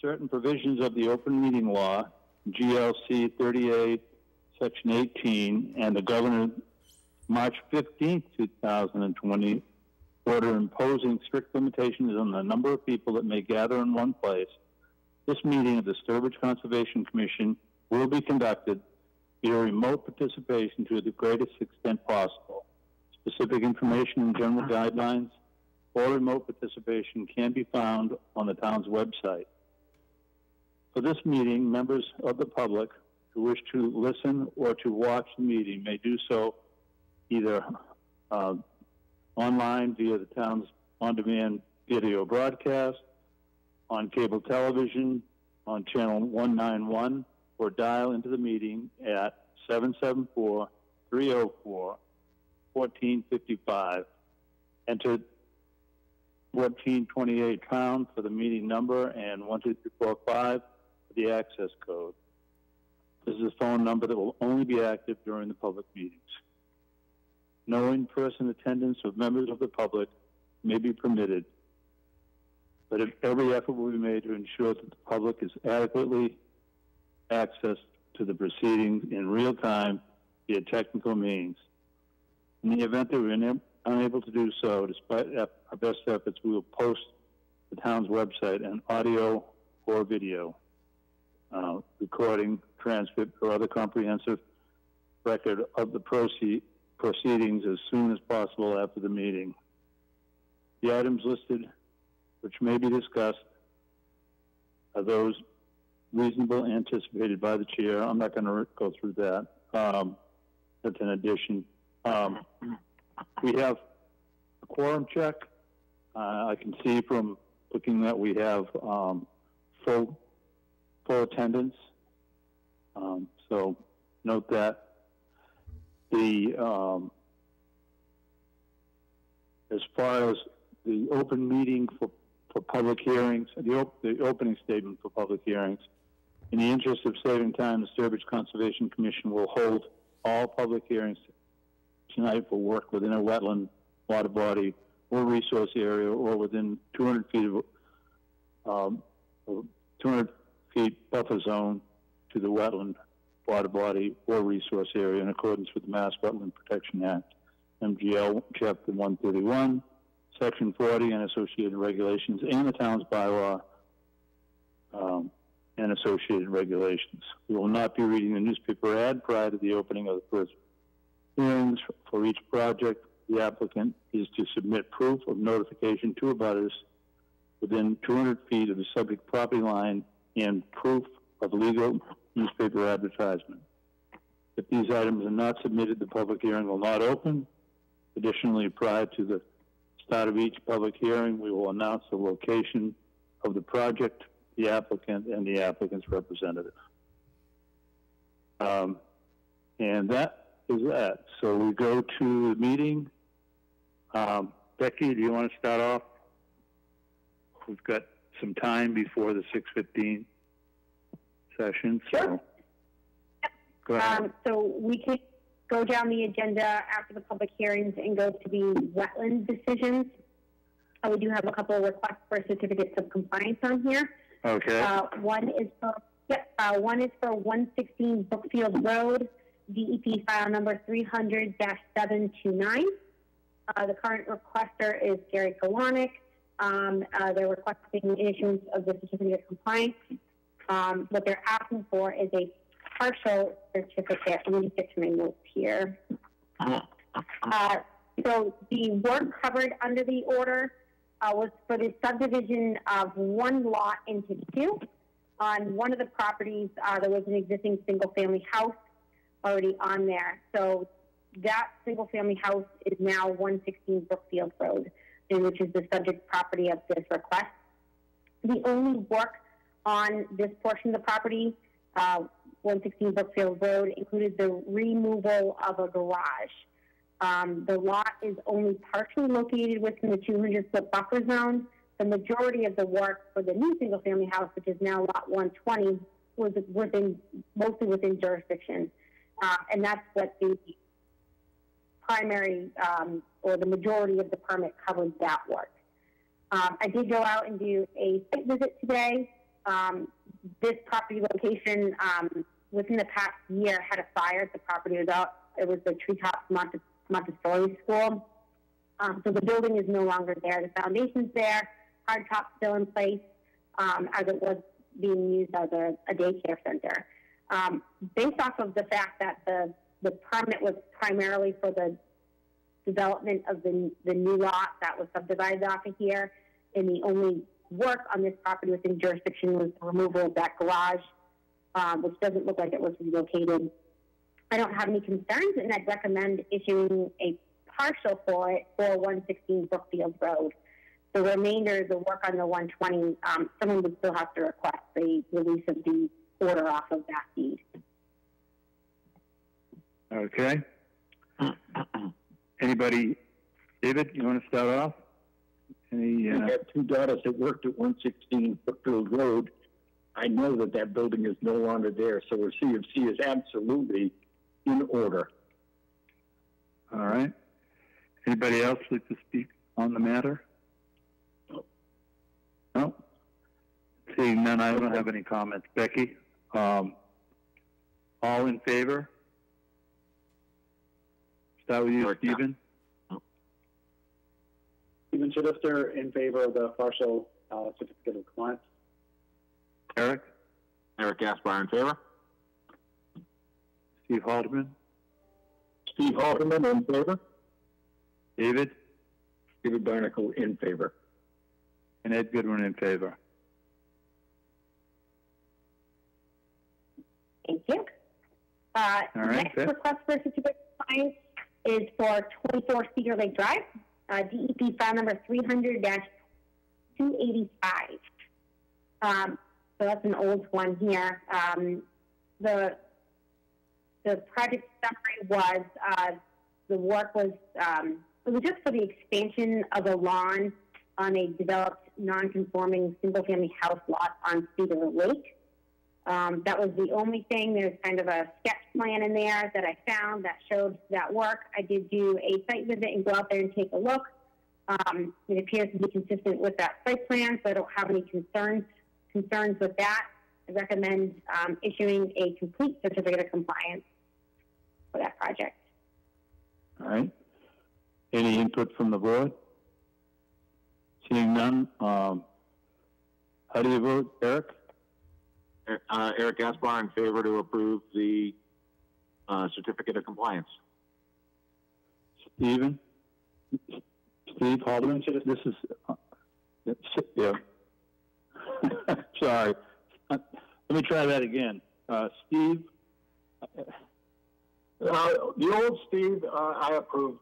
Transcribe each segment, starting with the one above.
certain provisions of the open meeting law, GLC 30A, Section 18, and the Governor March 15, 2020 order imposing strict limitations on the number of people that may gather in one place, this meeting of the Sturbridge Conservation Commission will be conducted via remote participation to the greatest extent possible. Specific information and general guidelines for remote participation can be found on the town's website. For this meeting, members of the public who wish to listen or to watch the meeting may do so either uh, online via the town's on-demand video broadcast, on cable television, on channel 191, or dial into the meeting at 774 304 1455. Enter 1428 pound for the meeting number and 12345 for the access code. This is a phone number that will only be active during the public meetings. No in-person attendance of members of the public may be permitted, but if every effort will be made to ensure that the public is adequately accessed to the proceedings in real time via technical means. In the event that we're unable to do so, despite our best efforts, we will post the town's website an audio or video uh, recording, transcript, or other comprehensive record of the proceed, proceedings as soon as possible after the meeting. The items listed, which may be discussed, are those reasonable anticipated by the chair. I'm not going to go through that. Um, that's an addition. Um, we have a quorum check. Uh, I can see from looking that we have um, full full attendance. Um, so note that the um, as far as the open meeting for, for public hearings, the, op the opening statement for public hearings, in the interest of saving time, the Sturbridge Conservation Commission will hold all public hearings tonight for work within a wetland, water body, or resource area, or within 200 feet of um, 200 feet buffer zone to the wetland, water body, or resource area in accordance with the Mass Wetland Protection Act, MGL Chapter 131, Section 40, and associated regulations, and the town's bylaw um, and associated regulations. We will not be reading the newspaper ad prior to the opening of the first hearings for each project. The applicant is to submit proof of notification to abutters within 200 feet of the subject property line and proof of legal newspaper advertisement. If these items are not submitted, the public hearing will not open. Additionally, prior to the start of each public hearing, we will announce the location of the project, the applicant, and the applicant's representative. Um, and that is that. So we go to the meeting. Um, Becky, do you want to start off? We've got some time before the 6:15 session. So sure. Go ahead. Um, so we can go down the agenda after the public hearings and go to the wetland decisions. Uh, we do have a couple of requests for certificates of compliance on here. Okay. Uh, one is for yep, uh, one is for 116 Brookfield Road, DEP file number 300-729. Uh, the current requester is Gary Kalanick. Um, uh, they're requesting issuance of the certificate of compliance. Um, what they're asking for is a partial certificate. Let me get to my notes here. Uh, so the work covered under the order uh, was for the subdivision of one lot into two. On one of the properties, uh, there was an existing single-family house already on there. So that single-family house is now 116 Brookfield Road, which is the subject property of this request. The only work on this portion of the property, uh, 116 Brookfield Road, included the removal of a garage. Um, the lot is only partially located within the 200 foot buffer zone. The majority of the work for the new single family house, which is now lot 120, was within mostly within jurisdiction. Uh, and that's what the primary um, or the majority of the permit covered that work. Um, I did go out and do a site visit today Um, this property location, um, within the past year, had a fire at the property. It was, out, it was the Treetops Monte- Montessori School. Um, so the building is no longer there. The foundation's there, hardtop's still in place, um, as it was being used as a, a daycare center. Based off of the fact that the, the permit was primarily for the development of the, the new lot that was subdivided off of here, and the only work on this property within jurisdiction was the removal of that garage, um, which doesn't look like it was relocated. I don't have any concerns, and I'd recommend issuing a partial for it for 116 Brookfield Road. The remainder, of the work on the 120, um, someone would still have to request the release of the order off of that deed. Okay. Anybody, David, you want to start off? Any, I uh, have two daughters that worked at 116 Brookfield Road. I know that that building is no longer there, so a CFC is absolutely in order. all right. Anybody else like to speak on the matter? No. No? Seeing none, I don't have any comments. Becky? Um, all in favor? Start with you, Eric, no. Stephen? Stephen Chittister in favor of the partial uh, certificate of compliance. Eric? Eric Gaspar in favor. Steve Haldeman? Steve Halterman in favor. David? David Barnacle in favor. And Ed Goodwin in favor. Thank you. Uh, All right, next Beth. request for certificate of compliance is for 24 Cedar Lake Drive, uh, DEP file number 300-285. Um, so that's an old one here. Um, the the project summary was uh, the work was um, it was just for the expansion of a lawn on a developed non-conforming single-family house lot on Cedar Lake. Um, that was the only thing. There's kind of a sketch plan in there that I found that showed that work. I did do a site visit and go out there and take a look. Um, it appears to be consistent with that site plan, so I don't have any concerns concerns with that. I recommend um, issuing a complete certificate of compliance for that project. All right. Any input from the board? Seeing none, um, how do you vote, Eric? Uh, Eric Gaspar in favor to approve the uh, certificate of compliance. Stephen? Steve Haldeman? This is, uh, yeah. Sorry. Uh, Let me try that again. Uh, Steve? Uh, the old Steve, uh, I approve.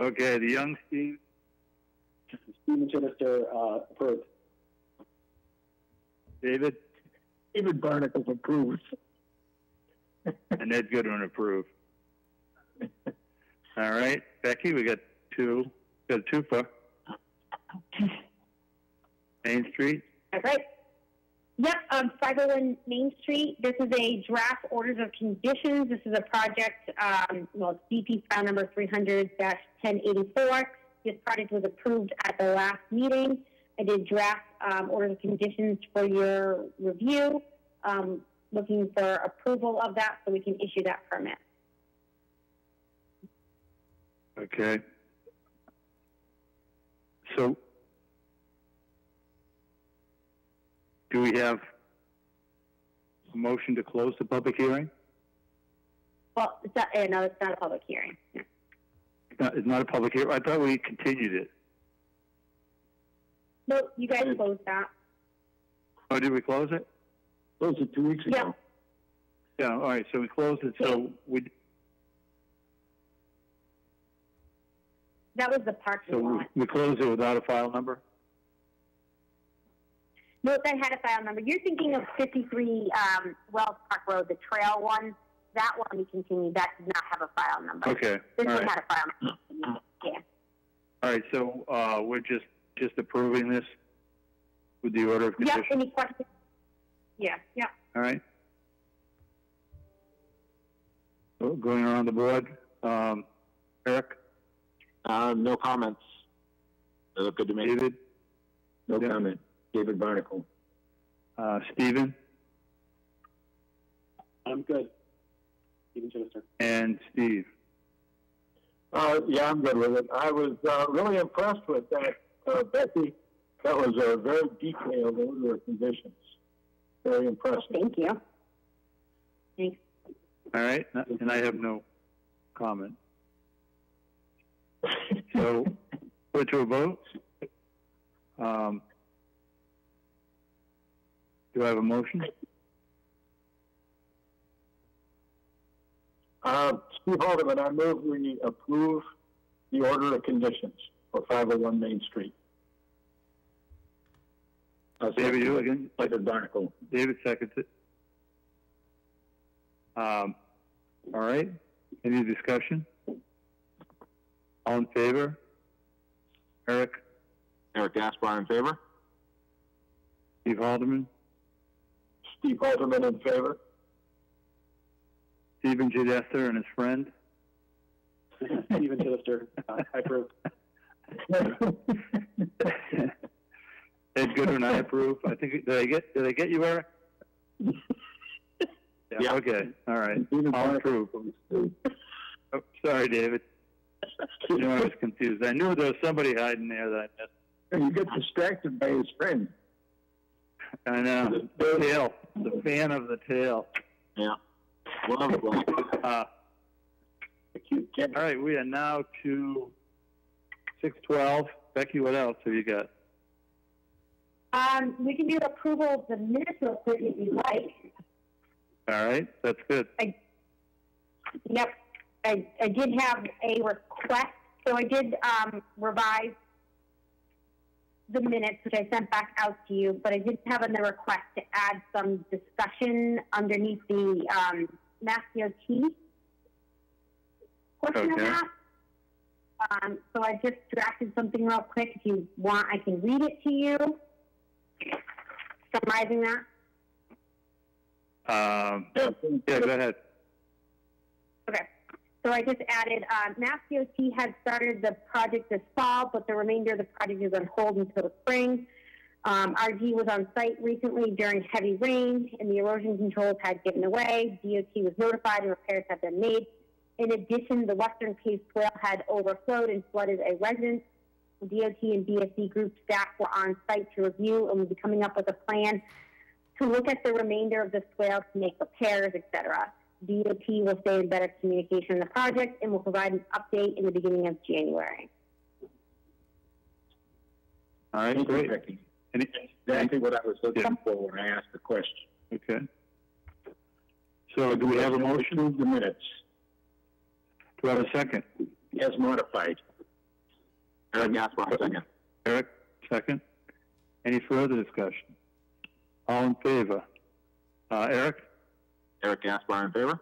Okay, the young Steve? Stephen Chittister uh, approved. David? David Barnacle approves. And Ed Goodwin approve. All right, Becky, we got two, got two for Main Street. All right. Yep, um, 501 Main Street. This is a draft orders of conditions. This is a project, um, well, it's DP file number 300-1084. This project was approved at the last meeting. I did draft um, orders of conditions for your review, um, looking for approval of that so we can issue that permit. Okay. So, do we have a motion to close the public hearing? Well, it's not, no, it's not a public hearing. No. It's not, it's not a public hearing. I thought we continued it. No, you guys closed that. Oh, did we close it? Closed it two weeks ago. Yeah, all right, so we closed it, so we, That was the parking so we, lot. we closed it without a file number? No, that had a file number. You're thinking of 53 um, Wells Park Road, the trail one. That one we continued. That did not have a file number. Okay, This all one right. had a file number. Yeah. All right, so, uh, we're just, just approving this with the order of Yep. conditions? Any questions? Yeah. yeah. All right. So Going around the board, um, Eric, Uh, no comments. They look good to me. David, No Yeah. comment. David Barnacle. Uh, Stephen I'm good. Stephen Chittister. and Steve. Uh, yeah, I'm good with it. I was uh, really impressed with that, uh, Becky. That was a very detailed order of conditions. Very impressive. Thank you. Thanks. All right, and I have no comment. So, put to a vote. Um, do I have a motion? Uh, Steve Haldeman, I move we approve the order of conditions for 501 Main Street. Uh, David, you again? David Barnacle. David seconds it. Um, all right, any discussion? All in favor? Eric, Eric Gaspar in favor? Steve Haldeman, Steve Haldeman in favor. Stephen Chittister and his friend. Stephen Chittister. Uh, I approve. Ed Goodwin, I approve. I think, did I get, did I get you, Eric? Yeah, Yeah. okay, all right. I'll approve. Oh, sorry, David. You know, I was confused. I knew there was somebody hiding there that I missed. You get distracted by his friend. I know. The tail. The fan of the tail. Yeah. A. Uh, The cute cat. all right, we are now to six twelve. Becky, what else have you got? Um, we can do approval of the minutes real quick if you'd like. All right, that's good. Yep, I, I did have a request, so I did, um, revise the minutes, which I sent back out to you, but I did have another request to add some discussion underneath the, um, Mass DOT portion of that. Um, so I just drafted something real quick. If you want, I can read it to you. Summarizing that. Um, yeah, go ahead. Okay. So I just added, uh, Mass DOT had started the project this fall, but the remainder of the project is on hold until the spring. Um, RG was on site recently during heavy rain, and the erosion controls had given away. DOT was notified, and repairs have been made. In addition, the western cave swale had overflowed and flooded a residence. DOT and BSC group staff were on site to review and we'll be coming up with a plan to look at the remainder of the swale to make repairs, etc. DOT will stay in better communication on the project and will provide an update in the beginning of January. All right, Thank you, great. Becky. Any, Exactly what I was looking Yeah. for when I asked the question. okay. So do we have a motion? Approve the minutes Do I have a second? as modified. Eric Gaspar second. Eric, second. Any further discussion? All in favor? Uh, Eric, Eric Gaspar in favor?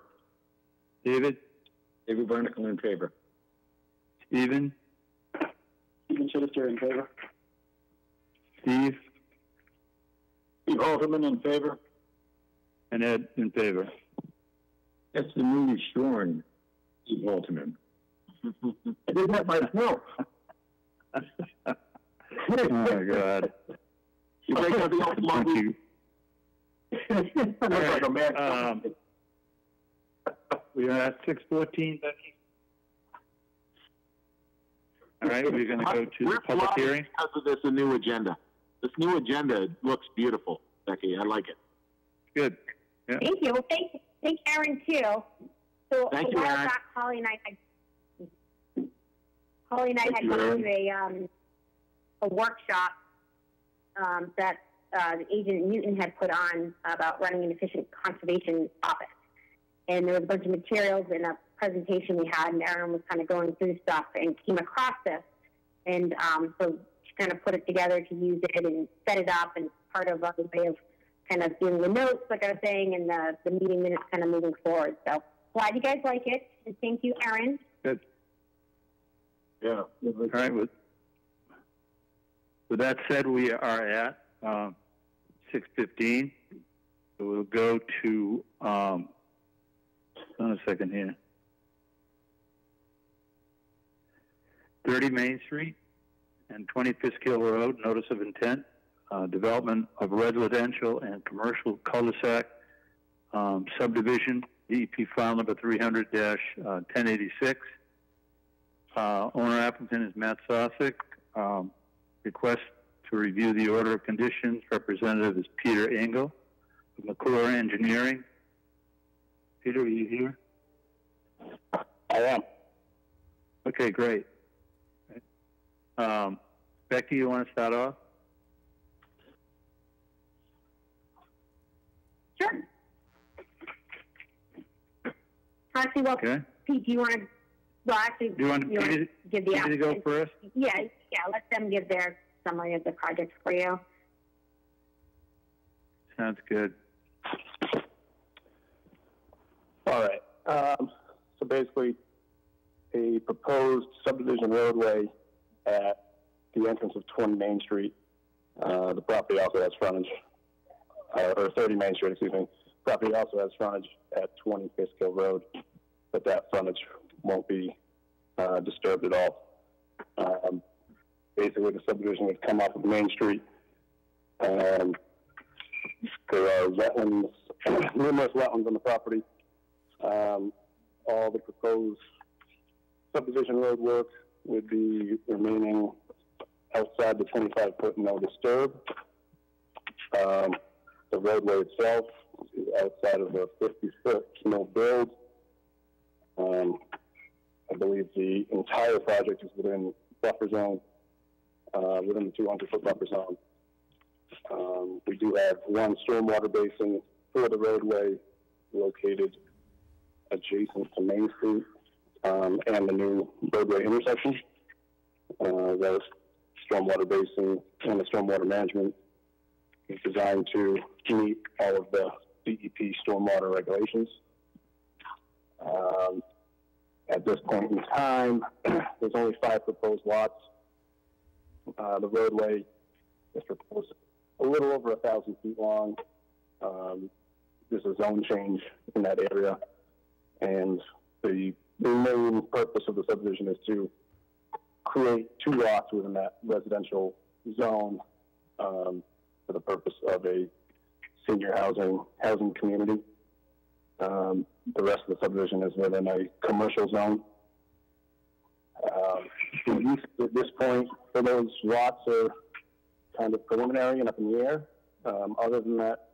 David, David Barnacle in favor. Stephen, Stephen Chittister in favor. Steve, Steve Haldeman in favor. and Ed in favor. That's the newly sworn Steve Haldeman. I did that myself. Oh my God. You break up the old Thank you. Looks like a mad Um, We are at six fourteen, Becky. All right, we're gonna go to the public hearing. Because of this new agenda. This new agenda looks beautiful, Becky. I like it. Good. Thank you. Well, thank, thank Aaron too. So Thank a you, while Aaron. back, Holly and I had Holly and I had gone to a um, a workshop um, that uh, the agent Newton had put on about running an efficient conservation office, and there was a bunch of materials in a presentation we had, and Aaron was kind of going through stuff and came across this, and um, so she kind of put it together to use it and set it up, and part of a way of kind of doing the notes, like I was saying, and the, the meeting minutes kind of moving forward. So glad you guys like it, and thank you, Aaron. Good. Yeah. All right, with, with that said, we are at, um, six fifteen. So we'll go to, um, on a second here. Thirty Main Street and twenty Fiske Hill Road, notice of intent. uh, development of residential and commercial cul-de-sac um, subdivision, DEP file number 300-1086. Uh, owner applicant is Matt Sosick. Um, request to review the order of conditions. Representative is Peter Engel of McClure Engineering. Peter, are you here? I am. Okay, great. Um, Becky, you want to start off? Sure. Actually, well, Okay. Pete, do you want to, well, actually, Do you want you want Peter, to give the Peter to go applicant? first? Yeah, yeah, let them give their summary of the project for you. Sounds good. All right. Um, so basically, a proposed subdivision roadway at the entrance of 20 Main Street. Uh, the property also has frontage, uh, or 30 Main Street, excuse me. Property also has frontage at 20 Fiske Hill Road, but that frontage won't be uh, disturbed at all. Um, basically, the subdivision would come off of Main Street. Um, there are wetlands, numerous wetlands on the property. Um, all the proposed subdivision road work would be remaining outside the 25 foot no disturb. Um, the roadway itself outside of the 50 foot no build. Um, I believe the entire project is within buffer zone, uh, within the 200 foot buffer zone. Um, we do have one stormwater basin for the roadway located adjacent to Main Street um, and the new roadway intersection. Uh, that stormwater basin and the stormwater management is designed to meet all of the DEP stormwater regulations. Um, at this point in time, there's only five proposed lots. Uh, the roadway is proposed a little over a thousand feet long. Um, there's a zone change in that area, and the, main purpose of the subdivision is to create two lots within that residential zone um, for the purpose of a senior housing housing community. Um, the rest of the subdivision is within a commercial zone. Um, at this point for those lots are kind of preliminary and up in the air. Um, other than that,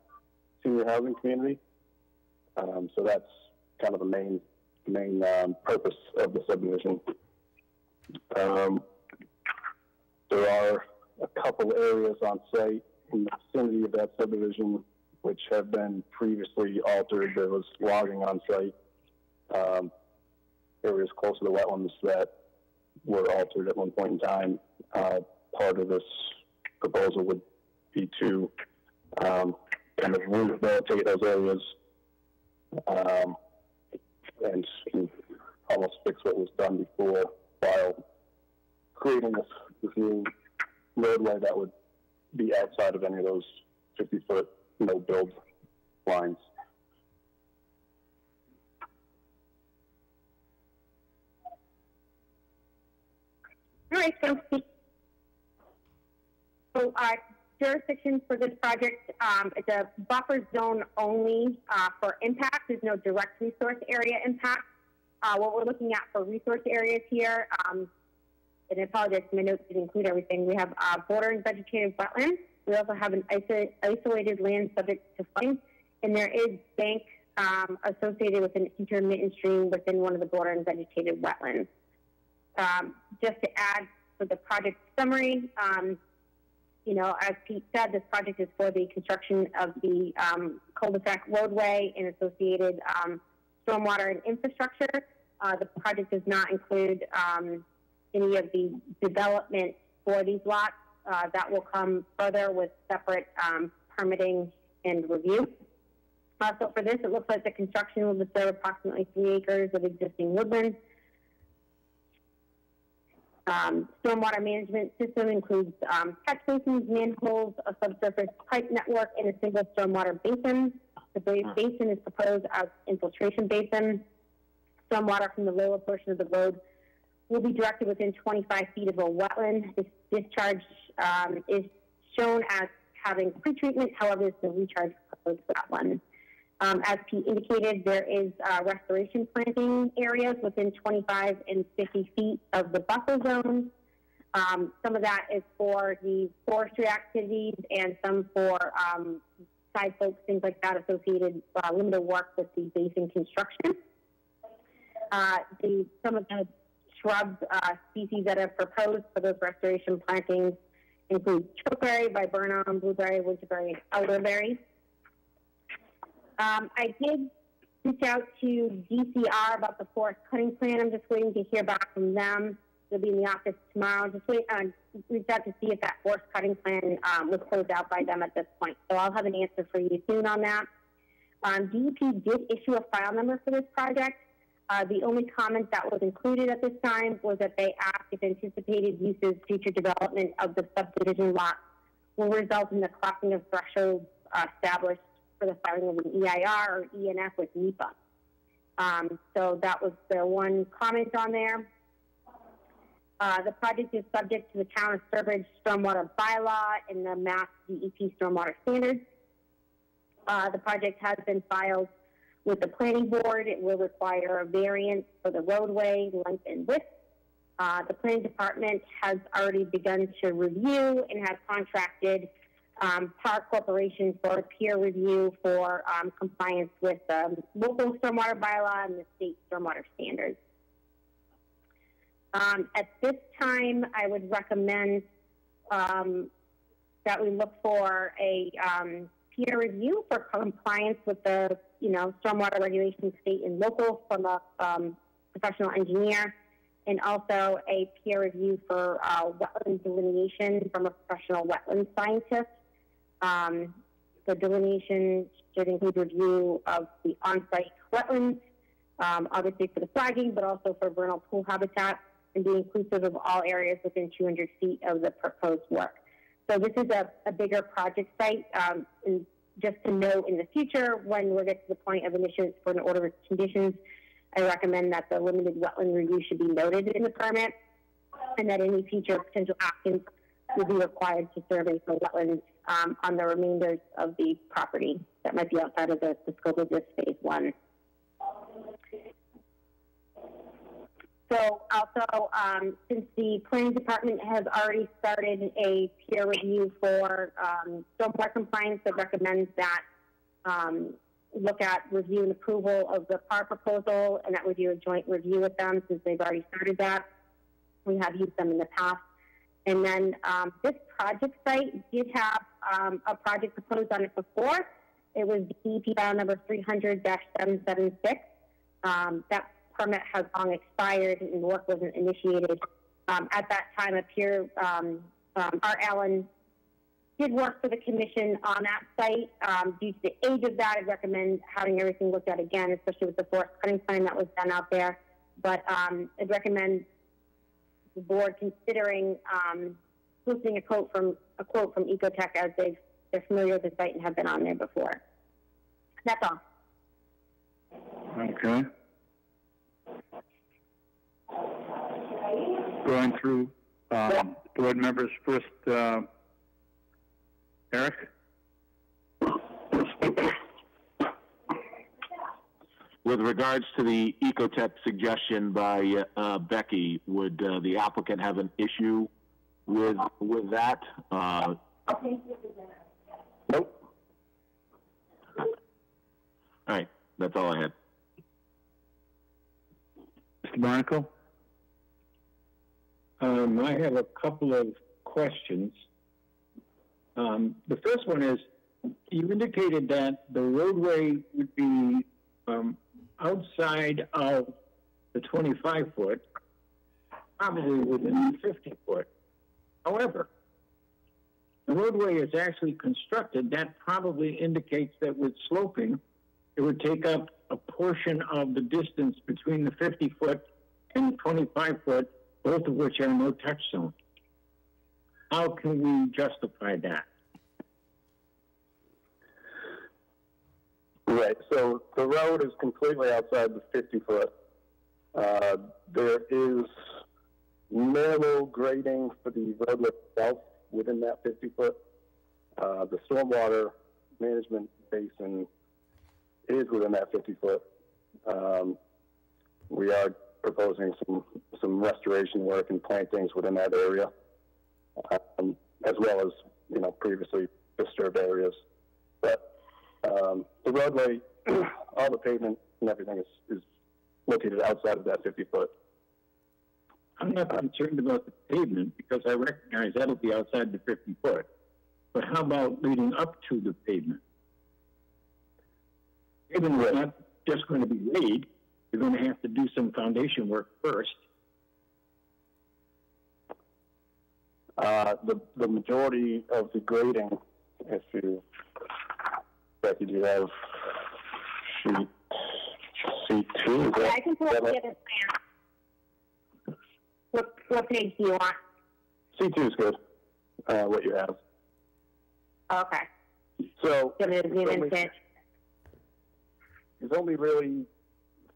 senior housing community. Um, so that's kind of the main main um, purpose of the subdivision. Um, there are a couple areas on site in the vicinity of that subdivision which have been previously altered. There was logging on site. Um, areas close to the wetlands that were altered at one point in time. Uh, part of this proposal would be to um, kind of rehabilitate those areas um, and almost fix what was done before while creating this, this new roadway that would be outside of any of those 50 foot no build lines. All right, so, so, uh, jurisdiction for this project, um, it's a buffer zone only, uh, for impact. There's no direct resource area impact. Uh, what we're looking at for resource areas here, um, and I apologize, my notes didn't include everything. We have, uh, bordering vegetative wetlands. We also have an iso- isolated land subject to flooding, and there is bank, um, associated with an intermittent stream within one of the border and vegetated wetlands. Um, just to add for the project summary, um, you know, as Pete said, this project is for the construction of the um, cul-de-sac roadway and associated um, stormwater and infrastructure. Uh, the project does not include um, any of the development for these lots. Uh, that will come further with separate um, permitting and review. Uh, so for this, it looks like the construction will disturb approximately three acres of existing woodlands. Um, stormwater management system includes um, catch basins, manholes, a subsurface pipe network, and a single stormwater basin. The ba- basin is proposed as infiltration basin. Stormwater from the lower portion of the road will be directed within 25 feet of a wetland. This discharge um, is shown as having pretreatment. However, a recharge proposed for that one. Um, as Pete indicated, there is uh, restoration planting areas within 25 and 50 feet of the buffer zone. Um, some of that is for the forestry activities and some for um, side folks, things like that, associated uh, limited work with the basin construction. Uh, the, some of the shrub uh, species that are proposed for those restoration plantings include chokeberry, viburnum, blueberry, winterberry, and elderberry. Um, I did reach out to DCR about the forest cutting plan. I'm just waiting to hear back from them. They'll be in the office tomorrow. Just wait, uh, reach out to see if that forest cutting plan um, was closed out by them at this point. So I'll have an answer for you soon on that. Um, DEP did issue a file number for this project. Uh, the only comment that was included at this time was that they asked if anticipated uses, future development of the subdivision lot will result in the crossing of thresholds uh, established for the filing of an EIR or ENF with MEPA. Um, so that was the one comment on there. Uh, the project is subject to the town of Sturbridge stormwater bylaw and the Mass DEP stormwater standards. Uh, the project has been filed with the planning board. It will require a variance for the roadway length and width. Uh, the planning department has already begun to review and has contracted um, Pare Corporation for a peer review for um, compliance with the local stormwater bylaw and the state stormwater standards. Um, at this time, I would recommend um, that we look for a um, peer review for compliance with the, you know, stormwater regulation state and local, from a um, professional engineer, and also a peer review for uh, wetland delineation from a professional wetland scientist. Um, the delineation should include review of the on-site wetlands, um, obviously for the flagging, but also for vernal pool habitat, and be inclusive of all areas within 200 feet of the proposed work. So this is a, a bigger project site. Um, and just to note in the future, when we get to the point of issuance for an order of conditions, I recommend that the limited wetland review should be noted in the permit, and that any future potential applicants will be required to survey for wetlands um, on the remainders of the property that might be outside of the, the scope of this phase one. So also, um, since the planning department has already started a peer review for um, stormwater compliance that recommends that um, look at review and approval of the Pare proposal, and that would do a joint review with them since they've already started that. We have used them in the past. And then um, this project site did have um, a project proposed on it before. It was DEP file number 300-776. Um, that permit has long expired and work wasn't initiated. Um, at that time, a peer, um, um, Allen did work for the commission on that site. Um, due to the age of that, I'd recommend having everything looked at again, especially with the forest cutting plan that was done out there. But um, I'd recommend the board considering um, a quote from a quote from EcoTec as they they're familiar with the site and have been on there before. That's all. Okay. Going through um, board members first. Uh, Eric. With regards to the EcoTec suggestion by uh, Becky, would uh, the applicant have an issue with with that? Uh, Nope. all right, that's all I had. Mr. Barnacle? Um, I have a couple of questions. Um, the first one is, you indicated that the roadway would be um, outside of the 25 foot, probably within the 50 foot. However, the roadway is actually constructed, that probably indicates that with sloping, it would take up a portion of the distance between the 50 foot and 25 foot, both of which are no touch zone. How can we justify that? Right. So the road is completely outside the 50 foot. Uh, there is minimal grading for the road itself within that 50 foot. Uh, the stormwater management basin is within that 50 foot. Um, we are proposing some some restoration work and plantings within that area, um, as well as you know previously disturbed areas. But um, the roadway, all the pavement and everything is, is located outside of that 50 foot. I'm not concerned about the pavement because I recognize that'll be outside the 50 foot. But how about leading up to the pavement? Pavement is not just going to be laid. You're going to have to do some foundation work first. Uh, the the majority of the grading, if you, Becky, do you have sheet C two? Is Yeah, that- I can pull up the other plan. What, what page do you want? C two is good. Uh, what you have. Okay. So Give me a zoom in, Only- there's only really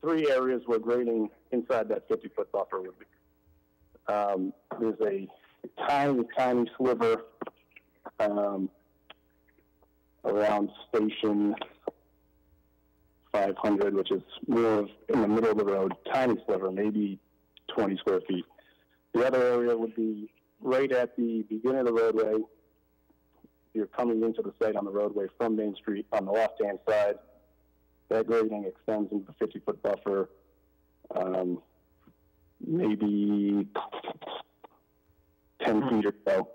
three areas where grading inside that 50 foot buffer would be. Um, there's a tiny, tiny sliver um, around station 500, which is more of in the middle of the road, tiny sliver, maybe 20 square feet. The other area would be right at the beginning of the roadway. You're coming into the site on the roadway from Main Street on the left-hand side. That grading extends into the 50 foot buffer, um, maybe 10 feet or so.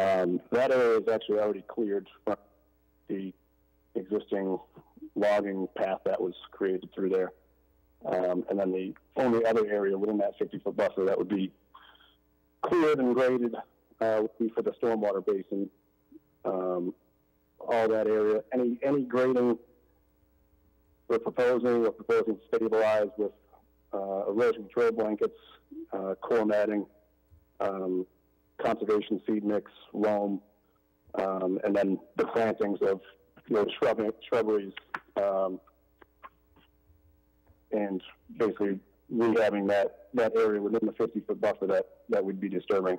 Um, that area is actually already cleared from the existing logging path that was created through there. Um, and then the only other area within that 50 foot buffer that would be cleared and graded uh, would be for the stormwater basin. Um, all that area, any any grading we're proposing, we're proposing to stabilize with uh, erosion control blankets, uh, core matting, um, conservation seed mix, loam, um, and then the plantings of you know, shrub, shrubberies, um, and basically rehabbing that, that area within the 50 foot buffer that, that would be disturbing.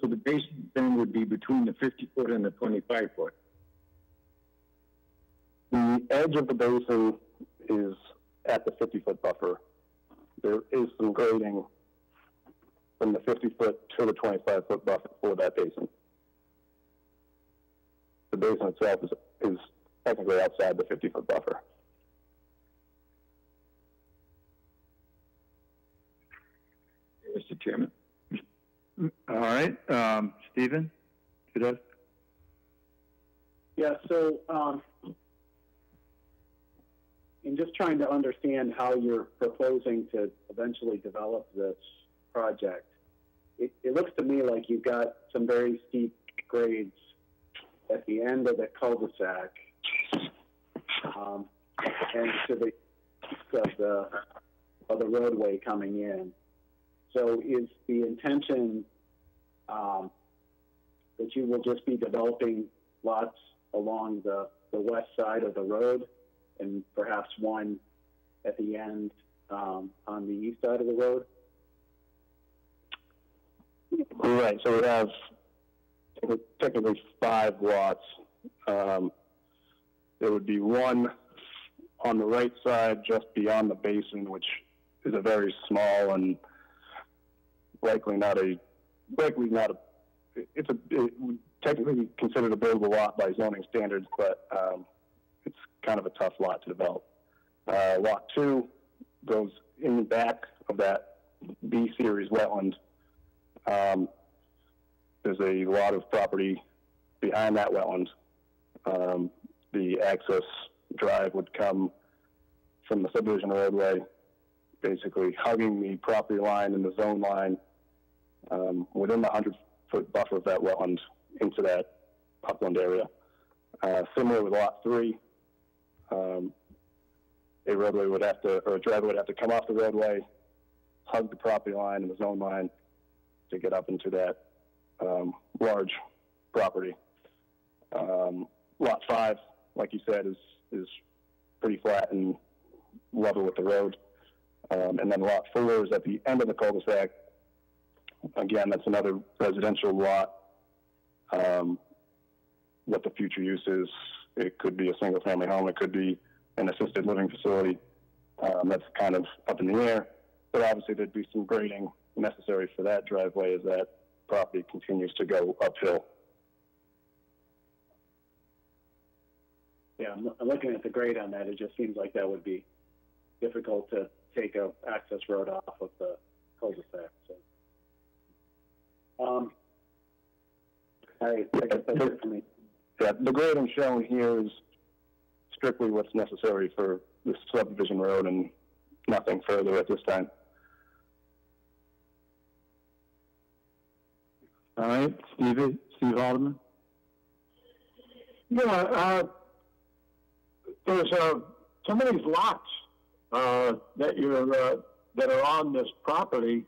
So the basin then would be between the 50 foot and the 25 foot. The edge of the basin is at the 50 foot buffer. There is some grading from the 50 foot to the 25 foot buffer for that basin. The basin itself is, is technically outside the 50 foot buffer. Mr. Chairman. All right, um, Stephen? Kudos? Yeah, so, um, in just trying to understand how you're proposing to eventually develop this project, it, it looks to me like you've got some very steep grades at the end of the cul-de-sac, um, and to the of the, of the roadway coming in. So is the intention, um, that you will just be developing lots along the, the west side of the road and perhaps one at the end um, on the east side of the road? Right, so we have technically five lots. Um, there would be one on the right side just beyond the basin, which is a very small and likely not a, likely not a, it's a, it technically considered a buildable lot by zoning standards, but um, kind of a tough lot to develop. Uh, lot two goes in the back of that B series wetland. Um, there's a lot of property behind that wetland. Um, the access drive would come from the subdivision roadway, basically hugging the property line and the zone line um, within the 100 foot buffer of that wetland into that upland area. Uh, similar with lot three, um, a roadway would have to, or a driveway would have to come off the roadway, hug the property line and the zone line to get up into that um, large property. Um, lot five, like you said, is is pretty flat and level with the road. Um, and then lot four is at the end of the cul-de-sac. Again, that's another residential lot. um, what the future use is. It could be a single family home, it could be an assisted living facility. Um, that's kind of up in the air. But obviously, there'd be some grading necessary for that driveway as that property continues to go uphill. Yeah, I'm, looking at the grade on that. It just seems like that would be difficult to take a access road off of the cul-de-sac. So, um, all right, I guess that's it for me. Yeah, the grading shown here is strictly what's necessary for this subdivision road and nothing further at this time. All right, Steve, Steve Haldeman? Yeah, uh, there's, uh, some of these lots, uh, that you're, uh, that are on this property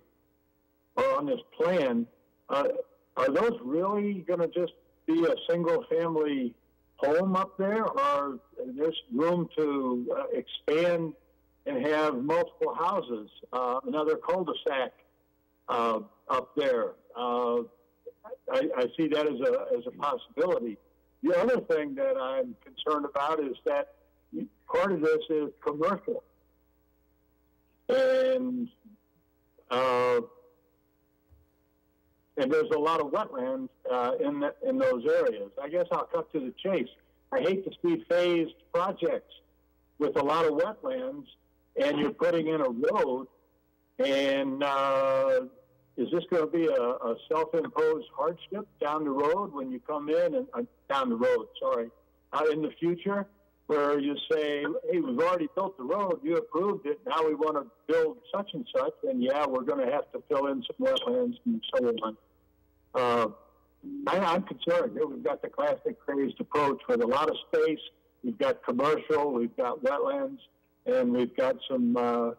or on this plan, uh, are those really gonna just be a single-family home up there, or there's room to uh, expand and have multiple houses, uh, another cul-de-sac uh, up there? Uh, I, I see that as a as a possibility. The other thing that I'm concerned about is that part of this is commercial, and uh, and there's a lot of wetlands uh, in the, in those areas. I guess I'll cut to the chase. I hate to see phased projects with a lot of wetlands, and you're putting in a road, and uh, is this going to be a, a, self-imposed hardship down the road when you come in and uh, down the road? Sorry, in the future, where you say, "Hey, we've already built the road. You approved it. Now we want to build such and such, and yeah, we're going to have to fill in some wetlands and so on." Uh, I, am concerned. We've got the classic phased approach with a lot of space. We've got commercial. We've got wetlands, and we've got some uh,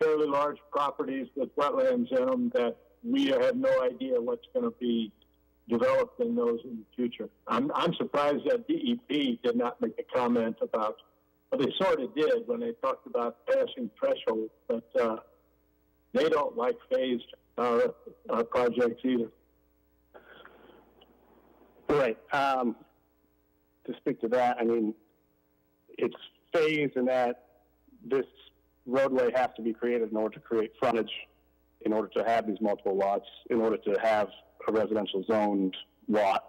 fairly large properties with wetlands in them that we have no idea what's going to be developed in those in the future. I'm, I'm surprised that DEP did not make a comment about, well, they sort of did when they talked about passing thresholds, but uh, they don't like phased uh, uh, projects either. Right. Um, to speak to that, I mean, it's phased in that this roadway has to be created in order to create frontage, in order to have these multiple lots, in order to have a residential zoned lot.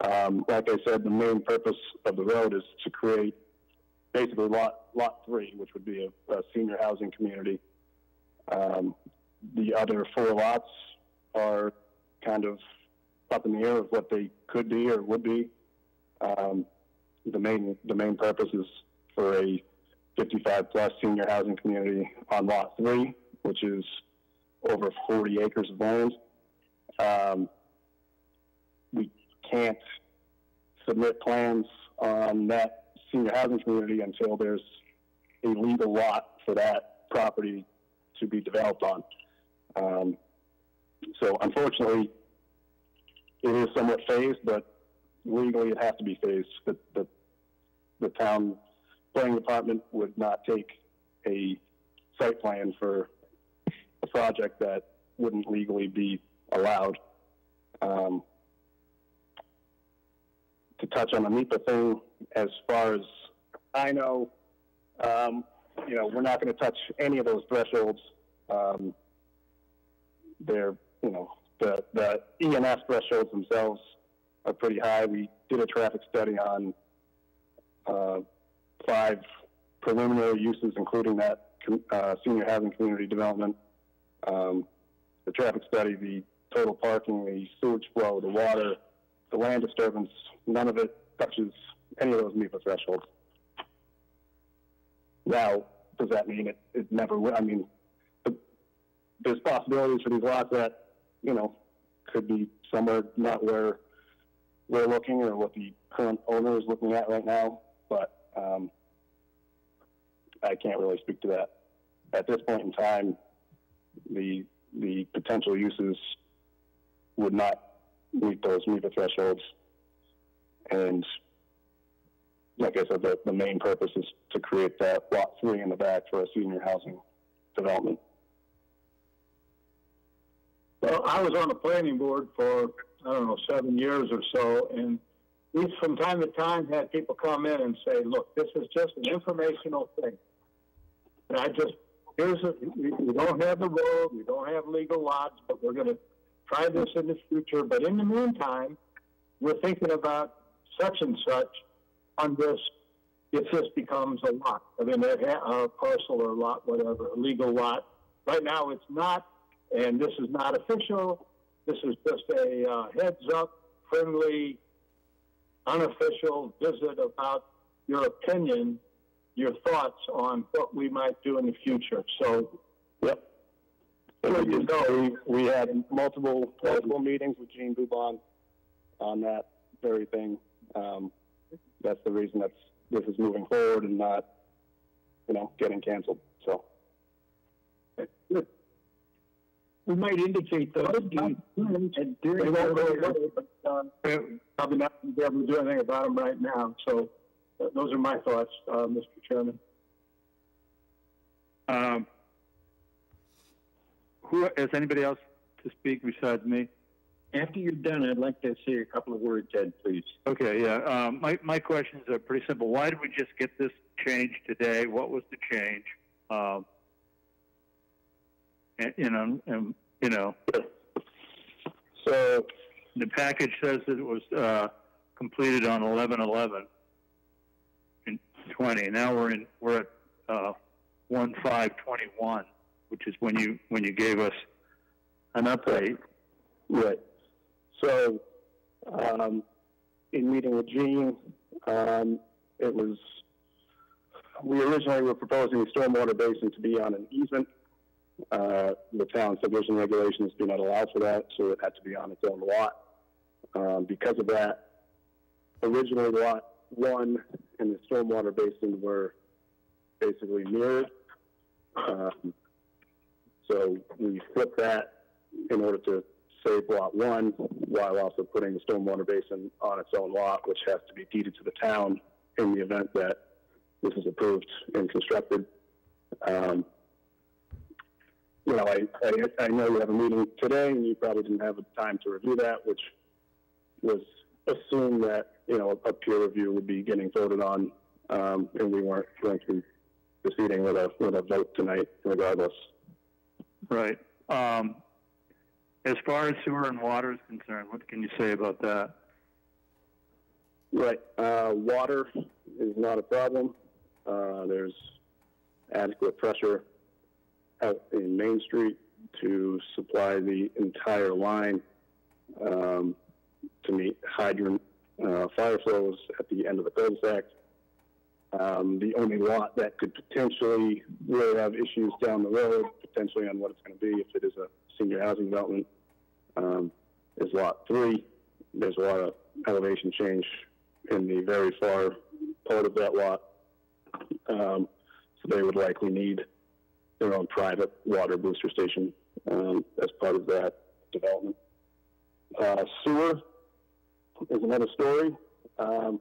Um, like I said, the main purpose of the road is to create basically lot lot three, which would be a, a senior housing community. Um, the other four lots are kind of up in the air of what they could be or would be. Um, the main the main purpose is for a 55 plus senior housing community on lot three, which is over 40 acres of land. Um, we can't submit plans on that senior housing community until there's a legal lot for that property to be developed on. Um, so unfortunately, it is somewhat phased, but legally it has to be phased. The, the, the town planning department would not take a site plan for a project that wouldn't legally be allowed. Um, to touch on the MEPA thing, as far as I know, um, you know, we're not going to touch any of those thresholds. Um, they're, you know, the, the ENF thresholds themselves are pretty high. We did a traffic study on uh, five preliminary uses, including that uh, senior housing community development. Um, the traffic study, the total parking, the sewage flow, the water, the land disturbance, none of it touches any of those MEPA thresholds. Now, does that mean it, it never will? I mean, there's possibilities for these lots that you know, could be somewhere not where we're looking or what the current owner is looking at right now. But um, I can't really speak to that. At this point in time, the the potential uses would not meet those MEPA thresholds. And like I said, the, the main purpose is to create that lot three in the back for a senior housing development. Well, I was on the planning board for I don't know, seven years or so, and we've from time to time had people come in and say, look, this is just an informational thing. And I just, here's a, we, we don't have the road, we don't have legal lots, but we're going to try this in the future. But in the meantime, we're thinking about such and such on this if this becomes a lot. I mean, a, parcel or a lot, whatever, a legal lot. Right now, it's not, and this is not official. This is just a uh, heads up, friendly, unofficial visit about your opinion, your thoughts on what we might do in the future. So, Yep. There you go. We, we had multiple, multiple meetings with Gene Bubon on that very thing. Um, that's the reason that's, this is moving forward and not, you know, getting canceled, so. we might indicate though, Dean, and during They the- but, um, probably not be able to do anything about them right now. So, uh, those are my thoughts, uh, Mr. Chairman. Um, who, is anybody else to speak besides me? After you're done, I'd like to say a couple of words, Ed, please. Okay, yeah. Um, my my questions are pretty simple. Why did we just get this change today? What was the change? Um, and, you know, and, you know, So, the package says that it was uh, completed on eleven eleven in twenty. Now we're in we're at uh, one five twenty one, which is when you when you gave us an update. right. So, um, in meeting with Gene, um, it was, we originally were proposing the stormwater basin to be on an easement. Uh, the town subdivision regulations do not allow for that, so it had to be on its own lot. Um, because of that, originally lot one and the stormwater basin were basically mirrored. Um, so we flip that in order to save lot one while also putting the stormwater basin on its own lot, which has to be deeded to the town in the event that this is approved and constructed. Um, you know, I, I, I know you have a meeting today and you probably didn't have the time to review that, which was assumed that, you know, a peer review would be getting voted on, um, and we weren't going to be proceeding with a, with a vote tonight regardless. Right. Um, as far as sewer and water is concerned, what can you say about that? Right. Uh, water is not a problem. Uh, there's adequate pressure out in Main Street to supply the entire line um, to meet hydrant uh, fire flows at the end of the cul-de-sac. Um, the only lot that could potentially really have issues down the road, potentially on what it's going to be if it is a senior housing development, um, is lot three. There's a lot of elevation change in the very far part of that lot. Um, so they would likely need their own private water booster station um, as part of that development. Uh, sewer is another story. Um,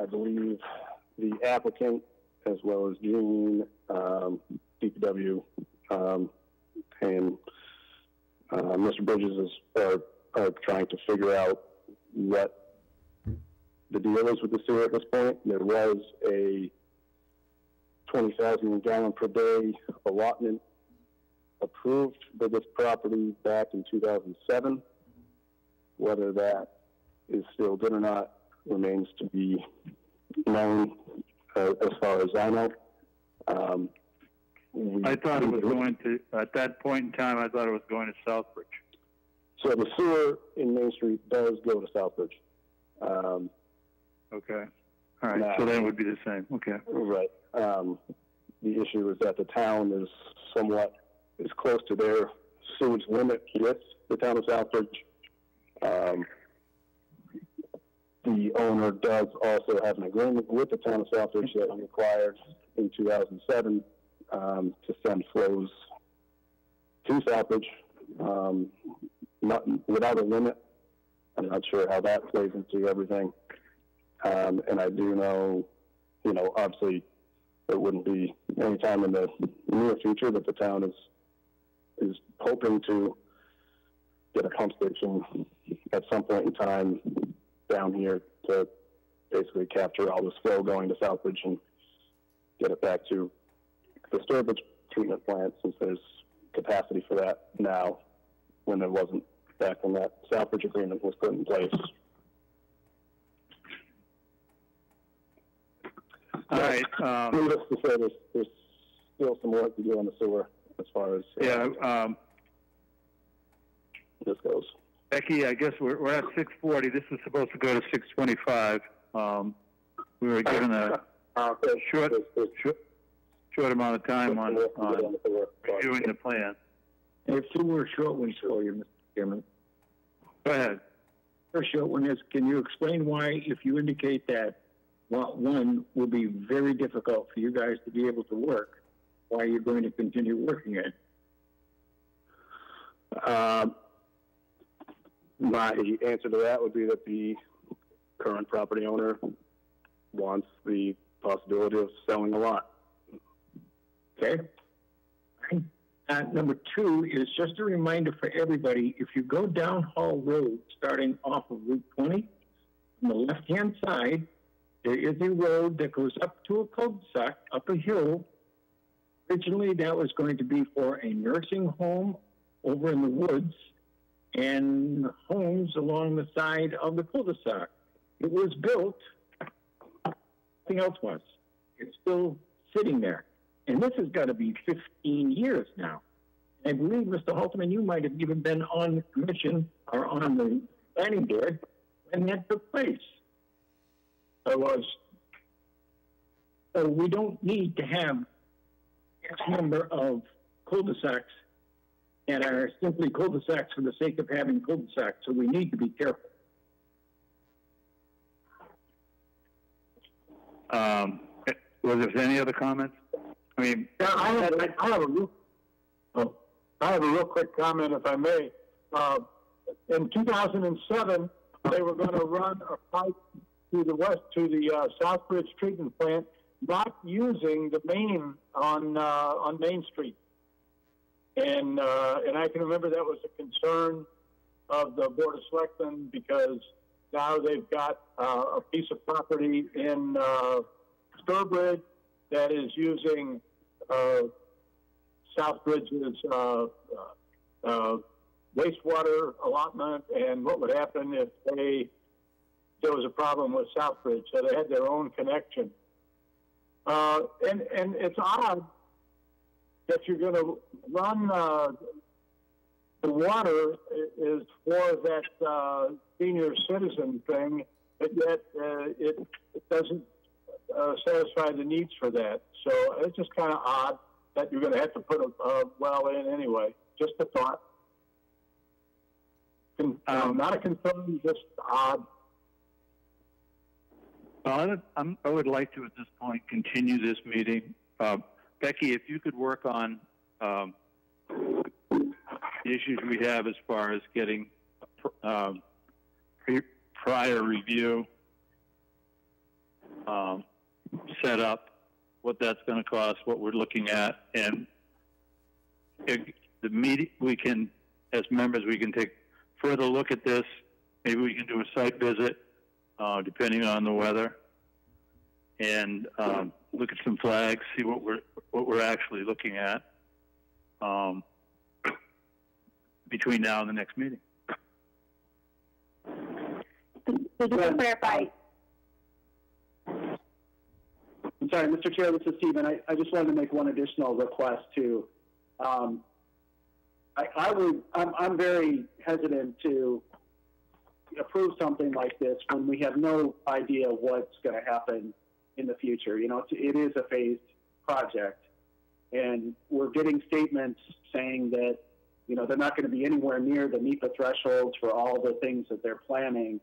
I believe the applicant, as well as Gene, um, DPW, um, and uh, Mr. Bridges is, are, are trying to figure out what the deal is with the sewer at this point. There was a 20,000 gallon per day allotment approved for this property back in 2007. Whether that is still good or not remains to be known uh, as far as I know. Um, we- I thought it was going to, at that point in time, I thought it was going to Southbridge. So the sewer in Main Street does go to Southbridge. Um, Okay. All right. No. So then it would be the same. Okay. Right. Um, the issue is that the town is somewhat is close to their sewage limit with the town of Southbridge. Um, the owner does also have an agreement with the town of Southbridge that was required in 2007 um, to send flows to Southbridge, um, not without a limit. I'm not sure how that plays into everything. Um, and I do know, you know, obviously it wouldn't be any time in the near future that the town is is hoping to get a pump station at some point in time down here to basically capture all this flow going to Southbridge and get it back to the Sturbridge treatment plant since there's capacity for that now when there wasn't back when that Southbridge agreement was put in place. All right, um, Needless to say, there's, there's still some work to do on the sewer as far as uh, yeah, um, this goes. Becky, I guess we're, we're at six forty. This was supposed to go to six twenty-five. Um, we were given a Uh, short, there's- there's- short, short amount of time on, there's some work to do on the reviewing the plan. I have two more short ones for you, Mr. Chairman. Go ahead. First short one is, can you explain why, if you indicate that lot one will be very difficult for you guys to be able to work, why you're going to continue working it? Um, my answer to that would be that the current property owner wants the possibility of selling a lot. Okay? Uh, number two is just a reminder for everybody, if you go down Hall Road, starting off of Route 20, on the left-hand side, there is a road that goes up to a cul-de-sac, up a hill. Originally, that was going to be for a nursing home over in the woods and homes along the side of the cul-de-sac. It was built, nothing else was. It's still sitting there. And this has got to be 15 years now. I believe, Mr. Halterman, you might have even been on the commission or on the planning board when that took place. I was. So we don't need to have X number of cul-de-sacs that are simply cul-de-sacs for the sake of having cul-de-sacs. So we need to be careful. Um, was there any other comments? I mean, Yeah, I have, I have a real, oh, I have a real quick comment, if I may. Uh, in 2007, they were going to run a pipe to the west to the uh, Southbridge treatment plant, not using the main on uh, on Main Street. And uh, and I can remember that was a concern of the board of selectmen because now they've got uh, a piece of property in uh, Sturbridge that is using uh, Southbridge's uh, uh, uh, wastewater allotment and what would happen if they there was a problem with Southbridge. So they had their own connection. Uh, and and it's odd that you're going to run uh, the water is for that uh, senior citizen thing, but yet uh, it, it doesn't uh, satisfy the needs for that. So it's just kind of odd that you're going to have to put a, a well in anyway. Just a thought. Con- Um, not a concern, just odd. well, I would- I would like to, at this point, continue this meeting. Uh, Becky, if you could work on um, the issues we have as far as getting um, prior review um, set up, what that's going to cost, what we're looking at, and the meeting, we can, as members, we can take further look at this. Maybe we can do a site visit, uh, depending on the weather, and um, look at some flags, see what we're what we're actually looking at um, between now and the next meeting. So just to clarify, I'm sorry, Mr. Chair, this is Stephen. I, I just wanted to make one additional request too. Um, I, I would, I'm, I'm very hesitant to approve something like this when we have no idea what's going to happen in the future. You know, it's, it is a phased project, and we're getting statements saying that, you know, they're not going to be anywhere near the MEPA thresholds for all the things that they're planning,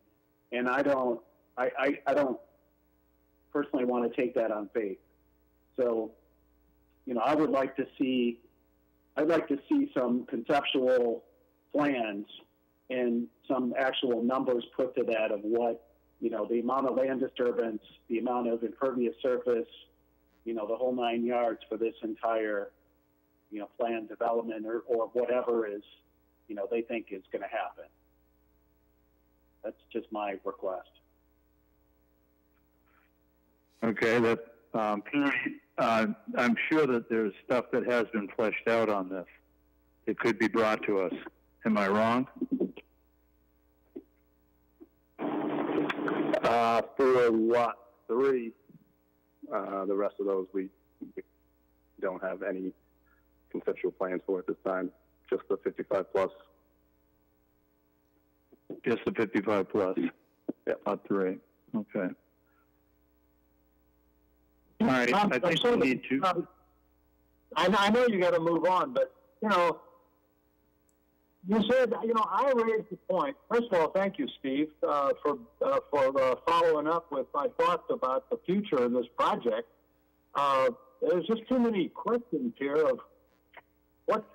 and I don't, I, I, I don't personally want to take that on faith. So, you know, I would like to see, I'd like to see some conceptual plans and some actual numbers put to that of what, you know, the amount of land disturbance, the amount of impervious surface, you know, the whole nine yards for this entire, you know, planned development or, or whatever is, you know, they think is going to happen. That's just my request. Okay, that, um, uh, I'm sure that there's stuff that has been fleshed out on this. It could be brought to us. Am I wrong? Uh, for lot three, uh, the rest of those we, we don't have any conceptual plans for at this time. Just the 55 plus. Just the 55 plus? Yep. Lot three, okay. All right, Um, I I'm think we need to, um, I know you got to move on, but you know, you said you know I raised the point. First of all, thank you, Steve, uh, for uh, for uh, following up with my thoughts about the future of this project. Uh, there's just too many questions here of what.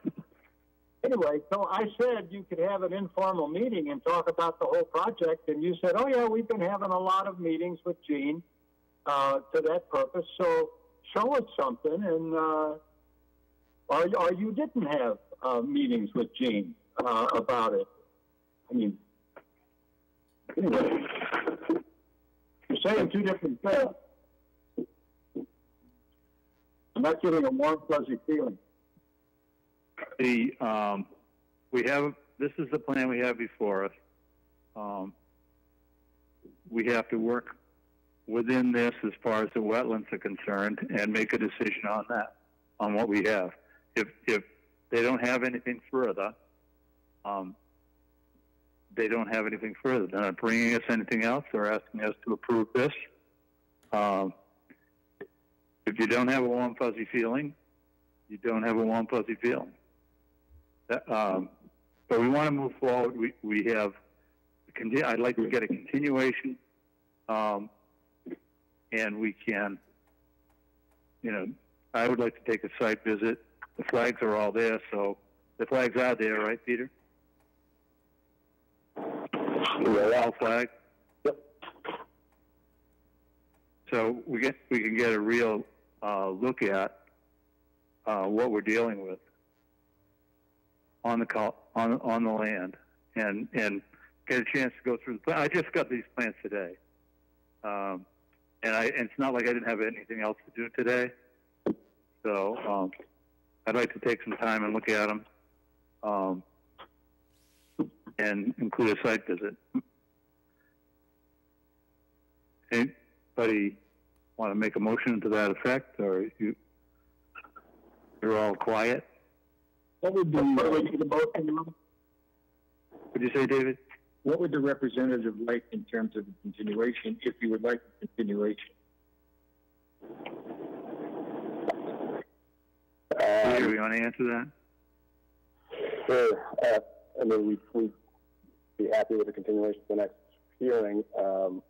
Anyway, so I said you could have an informal meeting and talk about the whole project, and you said, "Oh yeah, we've been having a lot of meetings with Gene." uh, to that purpose. So show us something, and uh, or, or you didn't have meetings with Gene uh, about it. I mean, anyway, you're saying two different things. I'm not getting a warm, fuzzy feeling. the, um, we have, this is the plan we have before us. Um, we have to work within this as far as the wetlands are concerned and make a decision on that, on what we have. If, if they don't have anything further, um, they don't have anything further. They're not bringing us anything else. They're asking us to approve this. Um, if you don't have a warm fuzzy feeling, you don't have a warm fuzzy feeling. Um, but we want to move forward. We, we have, I'd like to get a continuation, um, and we can, you know, I would like to take a site visit. The flags are all there, so the flags are there, right, Peter? Yeah, All flags. Yep. So we get we can get a real uh, look at uh, what we're dealing with on the on on the land, and and get a chance to go through the plan. I just got these plans today, um, and I and it's not like I didn't have anything else to do today. So um, I'd like to take some time and look at them, um, and include a site visit. Anybody want to make a motion to that effect, or you you're all quiet? What would the, What do we motion? Would you say, David? what would the representative like in terms of the continuation, if you would like a continuation? Peter, Um, you want to answer that? Sure. Uh, I mean, we, we'd be happy with the continuation of the next hearing, um,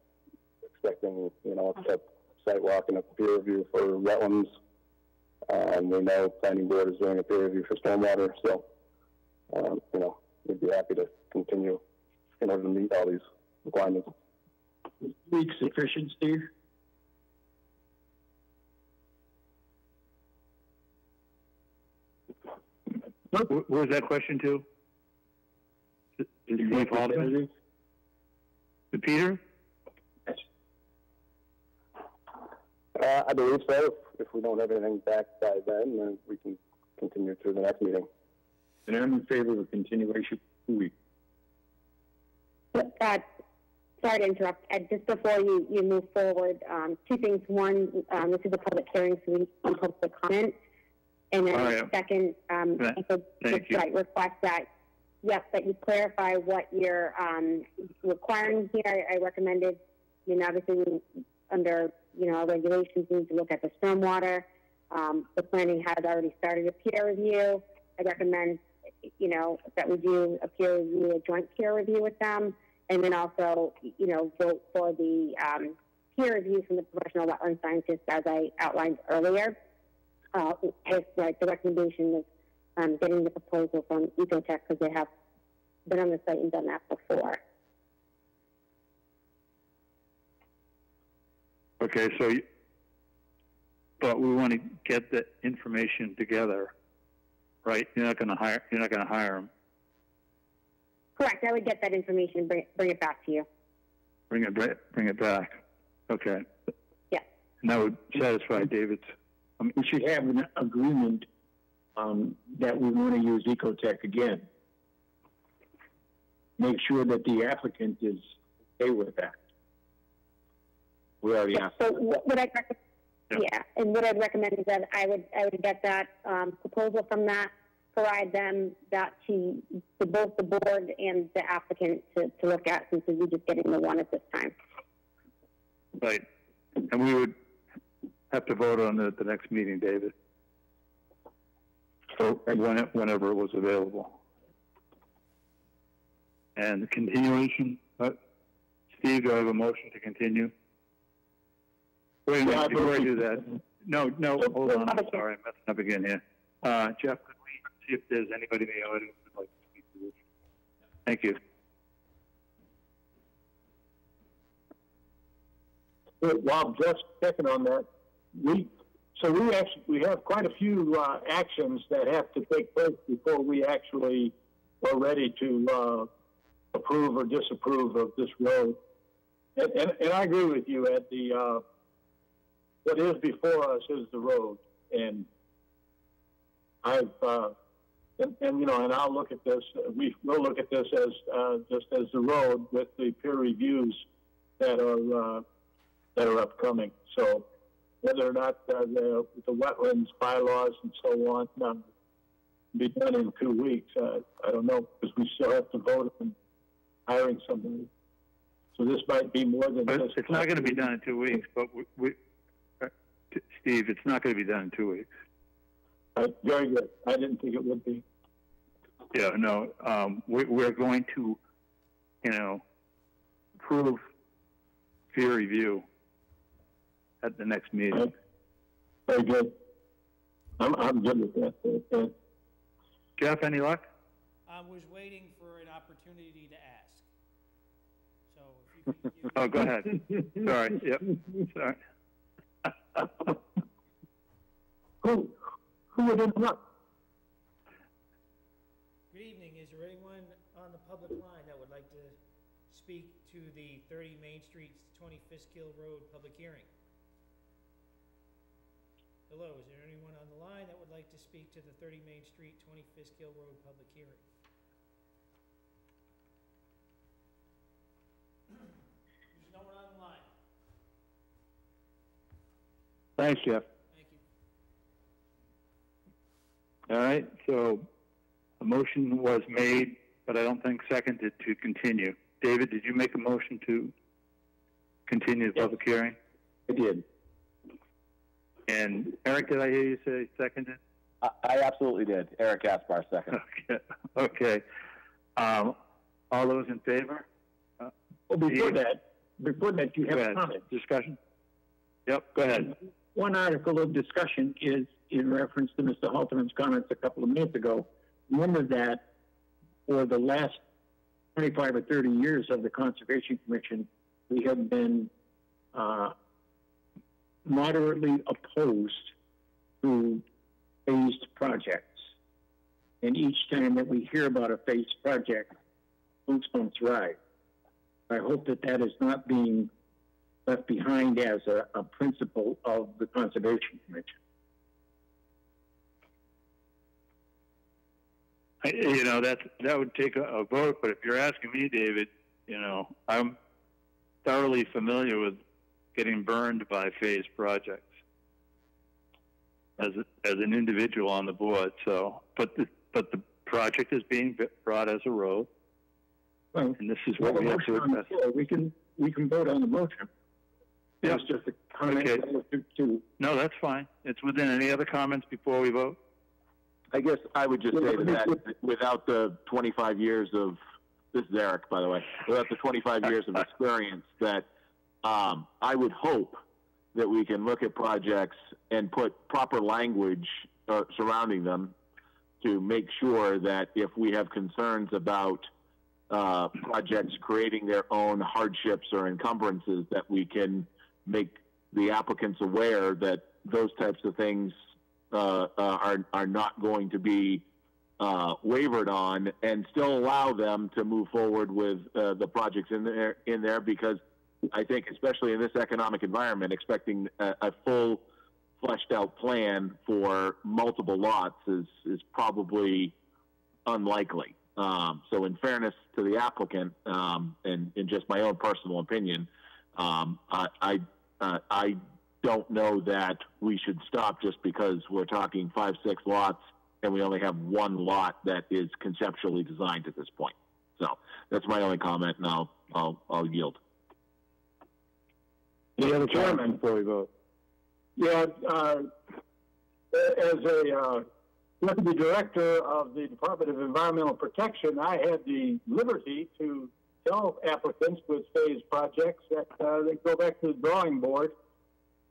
expecting, you know, a site walk and a peer review for wetlands. Um, we know planning board is doing a peer review for stormwater, so, um, you know, we'd be happy to continue in order to meet all these requirements. Week sufficient, Steve? Wh- Who was that question to? To to Steve Haldeman? To Peter? Uh, I believe so. If, if we don't have anything back by then, then we can continue to the next meeting. And I'm in favor of a continuation for two weeks. Uh, sorry to interrupt, Ed, just before you, you move forward, um, two things. One, um, this is a public hearing, so we can post the comment. And then All right. second, um, Right. I could just you. like request that, yes, that you clarify what you're, um, requiring here. I, I recommended, I mean, obviously, under, you know, our regulations, we need to look at the stormwater. Um, the planning had already started a peer review. I recommend, you know, that we do a peer review, a joint peer review with them. And then also, you know, vote for the um, peer review from the professional wetland scientists, as I outlined earlier. Uh, with like the recommendation of um, getting the proposal from EcoTec because they have been on the site and done that before. Okay, so, you- but we want to get the information together, right? You're not going to hire, you're not going to hire them. Correct. I would get that information and bring, bring it back to you. Bring it, ba- bring it back. Okay. Yeah. And that would satisfy David's, Um, we should have an agreement, um, that we want to use EcoTec again. Make sure that the applicant is okay with that. We already asked. So what, recommend, Yeah. yeah, and what I'd recommend is that I would, I would get that, um, proposal from that, provide them that to, to both the board and the applicant to, to look at, since we're just getting the one at this time. right. And we would have to vote on it at the next meeting, David. So when it, whenever it was available. And the continuation, uh, Steve, do I have a motion to continue? Wait a Yeah, minute, before I do that, no, no, hold on, I'm sorry, I'm messing up again here. Uh, Jeff, could we see if there's anybody in the audience who'd like to speak to this? Thank you. While just checking on that, we, so we actually, we have quite a few, uh, actions that have to take place before we actually are ready to, uh, approve or disapprove of this road. And, and, and I agree with you, Ed, the, uh, what is before us is the road. And I've, uh, and, and, you know, and I'll look at this, we will look at this as, uh, just as the road with the peer reviews that are, uh, that are upcoming. So whether or not uh, the, the wetlands bylaws and so on um, be done in two weeks, uh, I don't know, because we still have to vote on hiring somebody. So this might be more than But just. it's not going to be done in two weeks, but we, we uh, Steve, it's not going to be done in two weeks. Uh, very good. I didn't think it would be. Yeah, no, um, we, we're going to, you know, approve peer review at the next meeting. Very good. I'm, I'm good with that. Okay. Jeff, any luck? I was waiting for an opportunity to ask. So if you could Oh, go ahead. Sorry, yep, sorry. Who, who would interrupt? Good evening. Is there anyone on the public line that would like to speak to the 30 Main Street, 20 Fiske Hill Road public hearing? Hello, is there anyone on the line that would like to speak to the 30 Main Street, 20 Fiske Hill Road public hearing? There's no one on the line. Thanks, Jeff. Thank you. All right, so a motion was made, but I don't think seconded to continue. David, did you make a motion to continue the public hearing? I did. And Eric, did I hear you say seconded? I, I absolutely did. Eric Aspar second. Okay, okay. Um, all those in favor? Well, before Steve? that, before that, you have ahead. comments. Discussion? Yep, go ahead. One article of discussion is in reference to Mr. Halterman's comments a couple of minutes ago. Remember that for the last 25 or 30 years of the Conservation Commission, we have been uh, moderately opposed to phased projects. And each time that we hear about a phased project, goosebumps rise. I hope that that is not being left behind as a, a principle of the Conservation Commission. You know, that, that would take a vote, but if you're asking me, David, you know, I'm thoroughly familiar with getting burned by phased projects as, a, as an individual on the board. So, but the, but the project is being brought as a road, Well, and this is what a we have to address. We can, we can vote on the motion. It Yeah. was just a comment Okay. relative to, No, that's fine. It's within any other comments before we vote? I guess I would just say to that, without the 25 years of, this is Eric, by the way, without the 25 years of experience, that um, I would hope that we can look at projects and put proper language uh, surrounding them to make sure that if we have concerns about uh, projects creating their own hardships or encumbrances, that we can make the applicants aware that those types of things uh, uh, are are not going to be uh, wavered on and still allow them to move forward with uh, the projects in there in there because I think especially in this economic environment expecting a, a full fleshed out plan for multiple lots is is probably unlikely. Um, so in fairness to the applicant um, and in just my own personal opinion, um, I I, uh, I don't know that we should stop just because we're talking five six lots and we only have one lot that is conceptually designed at this point. So that's my only comment, and I'll I'll, I'll yield. Any other Chairman. before we vote? Yeah, uh, as a uh, deputy director of the Department of Environmental Protection, I had the liberty to tell applicants with phase projects that uh, they go back to the drawing board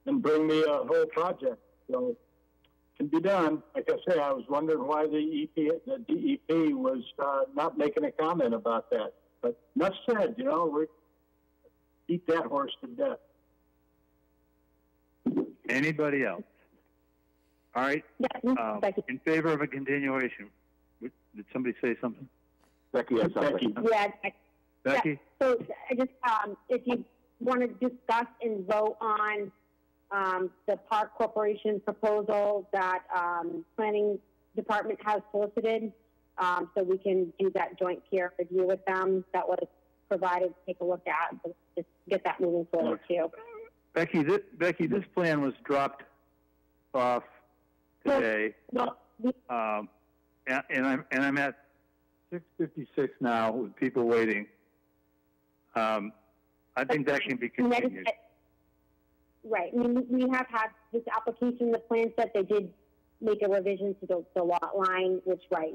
and bring me a whole project. So it can be done. Like I say, I was wondering why the EP, the DEP was uh, not making a comment about that. But enough said, you know, we beat that horse to death. Anybody else? All right, Yeah, mm, um, Becky. in favor of a continuation. Did somebody say something? Becky has something. Becky. Yeah, I- Becky? So I just, um, if you want to discuss and vote on, um, the Pare Corporation proposal that, um, Planning Department has solicited, um, so we can do that joint peer review with them, that was provided, to take a look at, so just get that moving forward too. Becky, this, Becky, this plan was dropped off today. Um, and, and I'm and I'm at 6:56 now with people waiting. Um, I think that can be continued. Right, I mean, we have had this application, the plan set, they did make a revision to the, the lot line, which, right,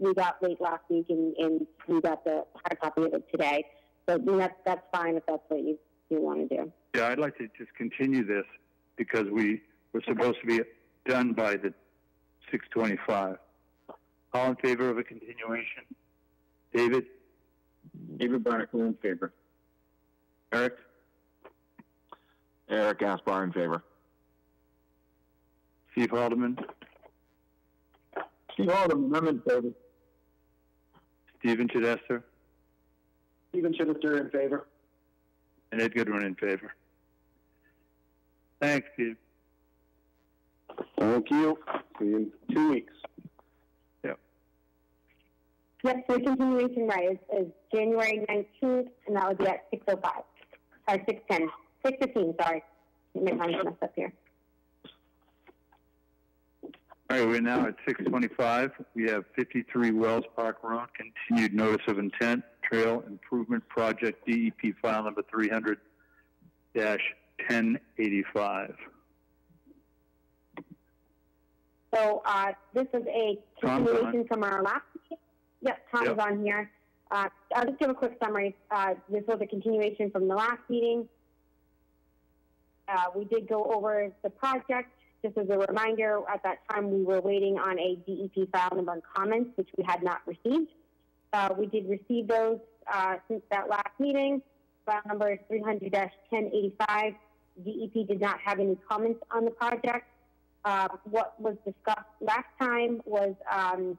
we got late last week and, and we got the hard copy of it today. So I mean, that's, that's fine if that's what you, you want to do. Yeah, I'd like to just continue this because we were supposed to be done by the 6:25. All in favor of a continuation? David, David Barnacle in favor. Eric, Eric Aspar in favor. Steve Haldeman, Steve Alderman, I'm in favor. Stephen Chittister, Stephen Chittister in favor. And Ed Goodwin in favor. Thanks, Steve. Thank you. See you in two weeks. Yep, so continuation, right, is, is January nineteenth, and that would be at six oh five, or six ten, six fifteen, sorry. My time's messed up here. All right, we're now at 625. We have 53 Wells Park Road, continued notice of intent, trail improvement project, DEP file number 300-1085. So, uh, this is a continuation from our last meeting. Yep, Tom is Yep. on here. Uh, I'll just give a quick summary. Uh, this was a continuation from the last meeting. Uh, we did go over the project. Just as a reminder, at that time, we were waiting on a DEP file number and comments, which we had not received. Uh, we did receive those, uh, since that last meeting. File number is three hundred ten eighty-five. DEP did not have any comments on the project. Uh, what was discussed last time was um,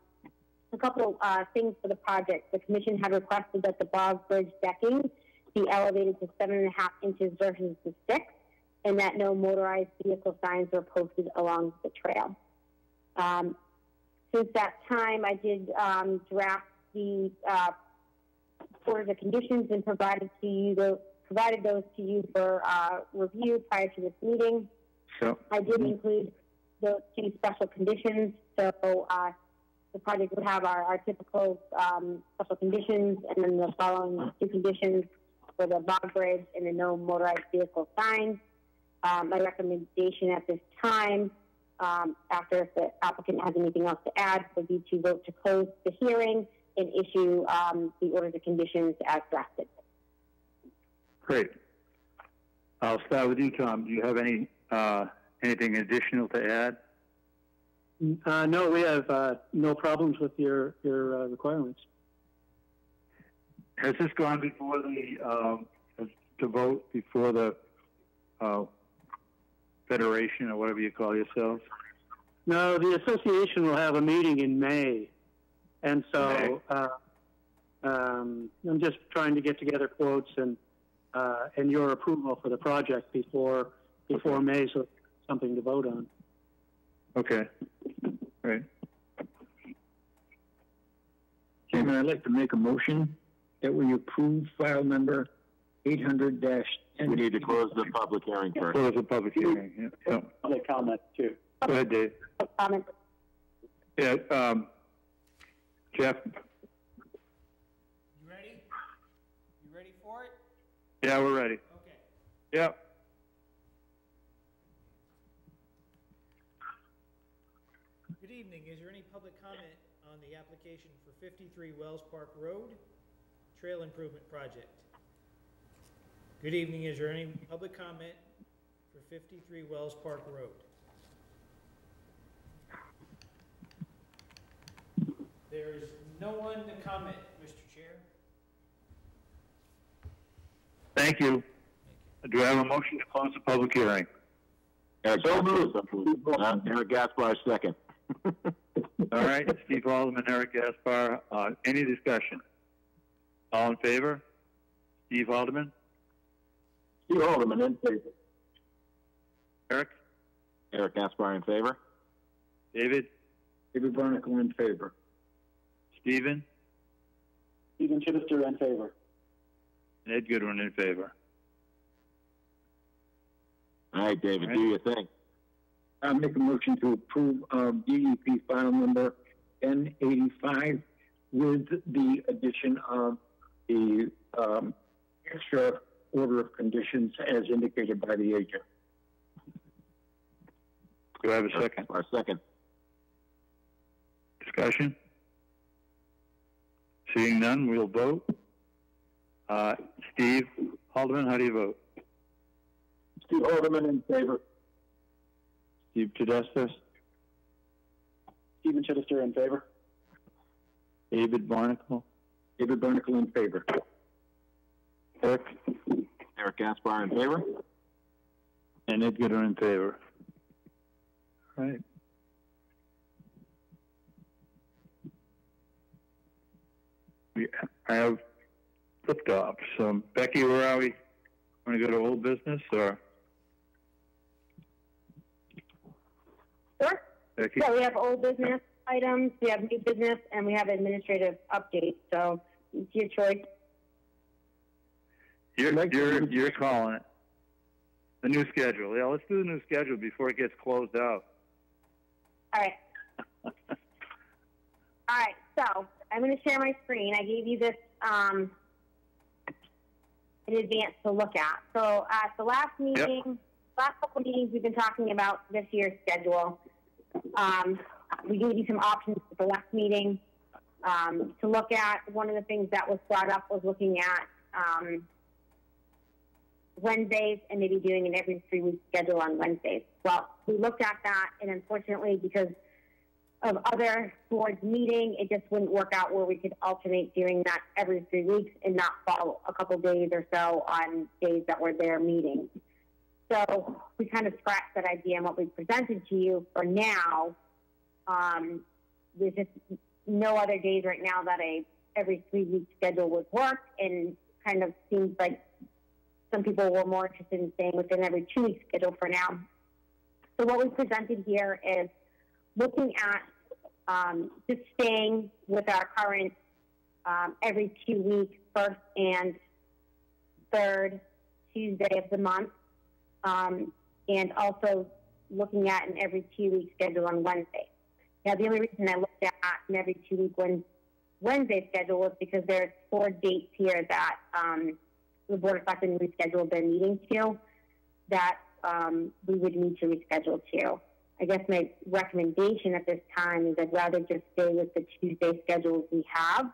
a couple of uh, things for the project. The commission had requested that the Bog Bridge decking be elevated to seven and a half inches versus the six, and that no motorized vehicle signs were posted along the trail. Um, since that time, I did um, draft the uh, orders of conditions and provided to you the, provided those to you for uh, review prior to this meeting. So, I did include those two special conditions, so, uh, the project would have our, our typical, um, special conditions, and then the following two conditions for the bog bridge and the no motorized vehicle signs. Um, my recommendation at this time, um, after if the applicant has anything else to add, would be to vote to close the hearing and issue, um, the orders of conditions as drafted. great. I'll start with you, Tom. Do you have any, uh, anything additional to add? Uh, no, we have uh, no problems with your your uh, requirements. Has this gone before the, um, to vote before the, uh, federation or whatever you call yourselves? No, the association will have a meeting in May, And so, uh, um, I'm just trying to get together quotes and, uh, and your approval for the project before, before May, so something to vote on. Okay. Right. Chairman, I'd like to make a motion that we approve file number eight hundred dash ten. We need to close the public hearing first. Close the public hearing, yeah. So, Other comment too. Go ahead, Dave. Comment. Yeah, um, Jeff, You ready? You ready for it? yeah, we're ready. Okay. Yep. Good evening. Is there any public comment on the application for 53 Wells Park Road Trail Improvement Project? Good evening. Is there any public comment for 53 Wells Park Road? There is no one to comment, Mr. Chair. Thank you. Do I have a motion to close the public hearing? Eric Gaspar, uh, Eric Gaspar, second. All right, Steve Alderman, Eric Gaspar, uh, any discussion? All in favor? Steve Alderman? Steve Alderman in favor. Eric? Eric Gaspar in favor? David? David Barnacle in favor. Stephen? Stephen Chittister in favor. And Ed Goodwin in favor. All right, David, do your thing. I'll make a motion to approve um, DEP file number N85 with the addition of the um, extra order of conditions as indicated by the agent. Do I have a second? Our second. Discussion? Seeing none, we'll vote. Uh, Steve Haldeman, how do you vote? Steve Alderman in favor. Steve Tedestis, Stephen Chittister in favor. David Barnacle, David Barnacle in favor. Eric, Eric Gaspar in favor? and Ed Goodwin in favor. All right. We, I have flipped off. So Becky, where are we? Want to go to old business or Sure. Becky? So we have old business items, we have new business, and we have administrative updates. So it's your choice. You're you're you're calling it. The new schedule. Yeah, let's do the new schedule before it gets closed out. All right. All right. So I'm going to share my screen. I gave you this um, in advance to look at. So at the last meeting, last couple of meetings, we've been talking about this year's schedule. Um, we gave you some options at the last meeting um, to look at. One of the things that was brought up was looking at um, Wednesdays and maybe doing an every three week schedule on Wednesdays. Well, we looked at that, and unfortunately, because of other boards meeting, it just wouldn't work out where we could alternate doing that every three weeks and not fall a couple days or so on days that were their meetings. So we kind of scratched that idea and what we presented to you for now. Um, there's just no other days right now that a every three week schedule would work, and kind of seems like some people were more interested in staying within every two week schedule for now. So what we presented here is looking at um, just staying with our current um, every two week first and third Tuesday of the month, um, and also looking at an every two week schedule on Wednesday. Now, the only reason I looked at an every two week Wednesday schedule was because there's four dates here that um, the Board of Selectmen rescheduled their meetings to that um, we would need to reschedule to. I guess my recommendation at this time is I'd rather just stay with the Tuesday schedules we have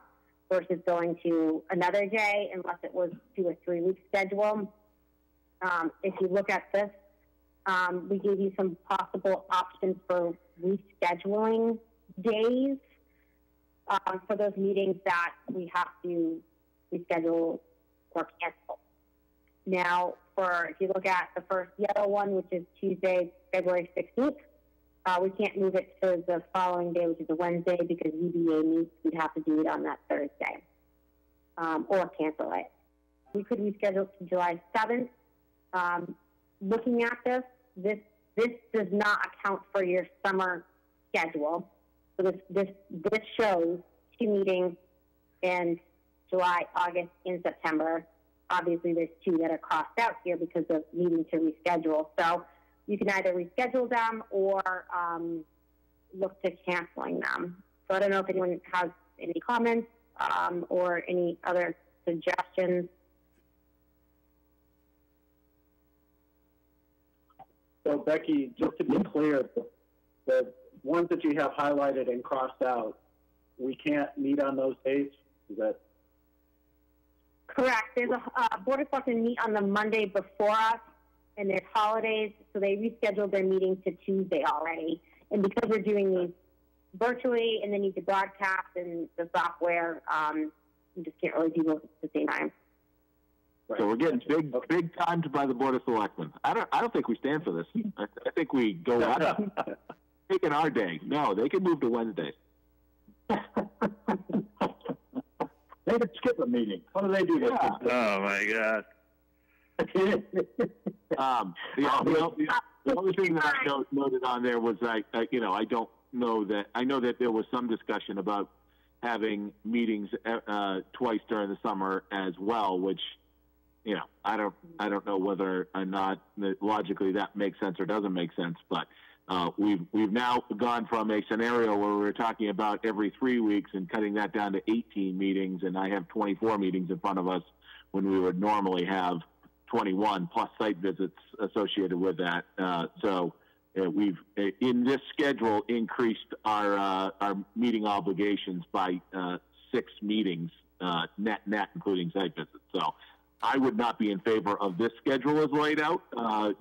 versus going to another day unless it was to a three week schedule. Um, if you look at this, um, we gave you some possible options for rescheduling days um, for those meetings that we have to reschedule or cancel. Now, for if you look at the first yellow one, which is Tuesday, February 16th, Uh, we can't move it to the following day, which is a Wednesday, because ZBA meets. We'd have to do it on that Thursday, um, or cancel it. We could reschedule to July 7th. Um, looking at this, this this does not account for your summer schedule. So this this this shows two meetings in July, August, and September. Obviously, there's two that are crossed out here because of needing to reschedule. So you can either reschedule them or um, look to canceling them. So I don't know if anyone has any comments um, or any other suggestions. So Becky, just to be clear, the, ones that you have highlighted and crossed out, we can't meet on those dates? Is that Correct. There's a uh, Board of Selectmen meet on the Monday before us, and there's holidays, so they rescheduled their meeting to Tuesday already. And because we're doing these virtually and they need to broadcast and the software, um, you just can't really do both at the same time. So we're getting big, big timed by the Board of Selectmen. I don't, I don't think we stand for this. I, I think we go out, taking our day. No, they can move to Wednesdays. They could skip a meeting. What do they do that? Oh, my God. Um, the, the, the only thing that I no- noted on there was I, I, you know, I don't know that, I know that there was some discussion about having meetings, uh, uh, twice during the summer as well, which, you know, I don't, I don't know whether or not logically that makes sense or doesn't make sense, but, uh, we've, we've now gone from a scenario where we were talking about every three weeks and cutting that down to 18 meetings, and I have 24 meetings in front of us when we would normally have 21 plus site visits associated with that. Uh, so uh, we've uh, in this schedule increased our uh, our meeting obligations by uh, six meetings net net, including site visits. So I would not be in favor of this schedule as laid out,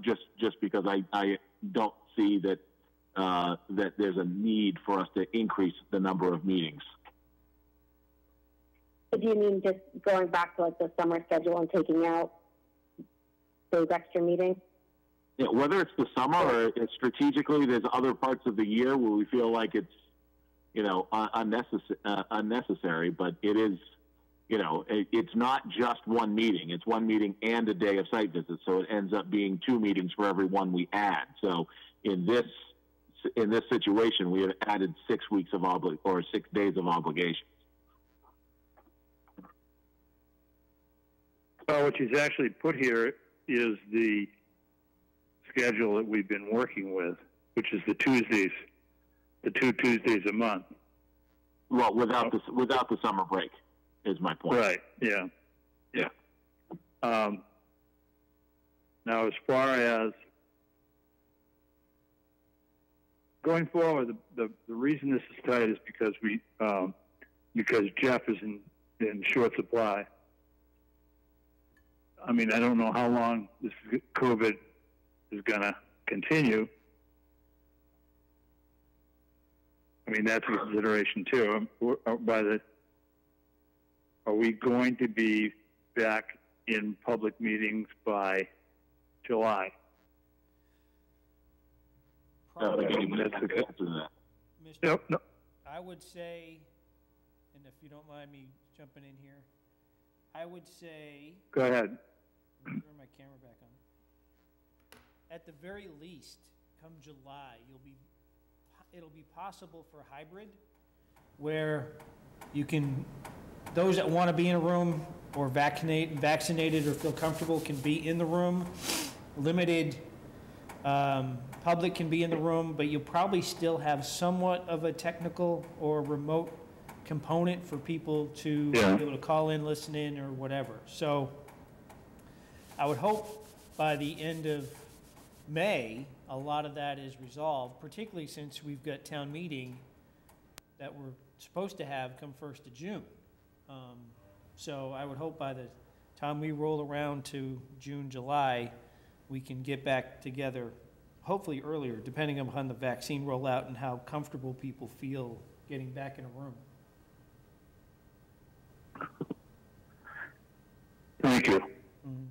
just just because I, I don't see that that there's a need for us to increase the number of meetings. Do you mean just going back to like the summer schedule and taking out those extra meetings? Yeah, whether it's the summer or it's strategically, there's other parts of the year where we feel like it's, you know, unnecessary. Uh, unnecessary, but it is, you know, it, it's not just one meeting. It's one meeting and a day of site visits, so it ends up being two meetings for every one we add. So in this in this situation, we have added six weeks of obli- or six days of obligation. Well, what she's actually put here is the schedule that we've been working with, which is the Tuesdays, the two Tuesdays a month. Well, without the without the summer break, is my point. Right. Yeah. Yeah. Um, now, as far as going forward, the, the, the reason this is tight is because we um, because Jeff is in, in short supply. I mean, I don't know how long this COVID is going to continue. I mean, that's a consideration too. Um, by the, are we going to be back in public meetings by July? I don't think Probably. anyone has That's answer to that. Mr. Yep. No, I would say, and if you don't mind me jumping in here, I would say, go ahead. turn my camera back on. At the very least, come July, you'll be, it'll be possible for hybrid, where you can, those that want to be in a room or vaccinate, vaccinated or feel comfortable can be in the room. Limited, um, public can be in the room, but you'll probably still have somewhat of a technical or remote component for people to be able to call in, listen in, or whatever. So I would hope by the end of May, a lot of that is resolved, particularly since we've got town meeting that we're supposed to have come first of June. Um, So I would hope by the time we roll around to June, July, we can get back together, hopefully earlier, depending upon the vaccine rollout and how comfortable people feel getting back in a room. Thank you. Mhm.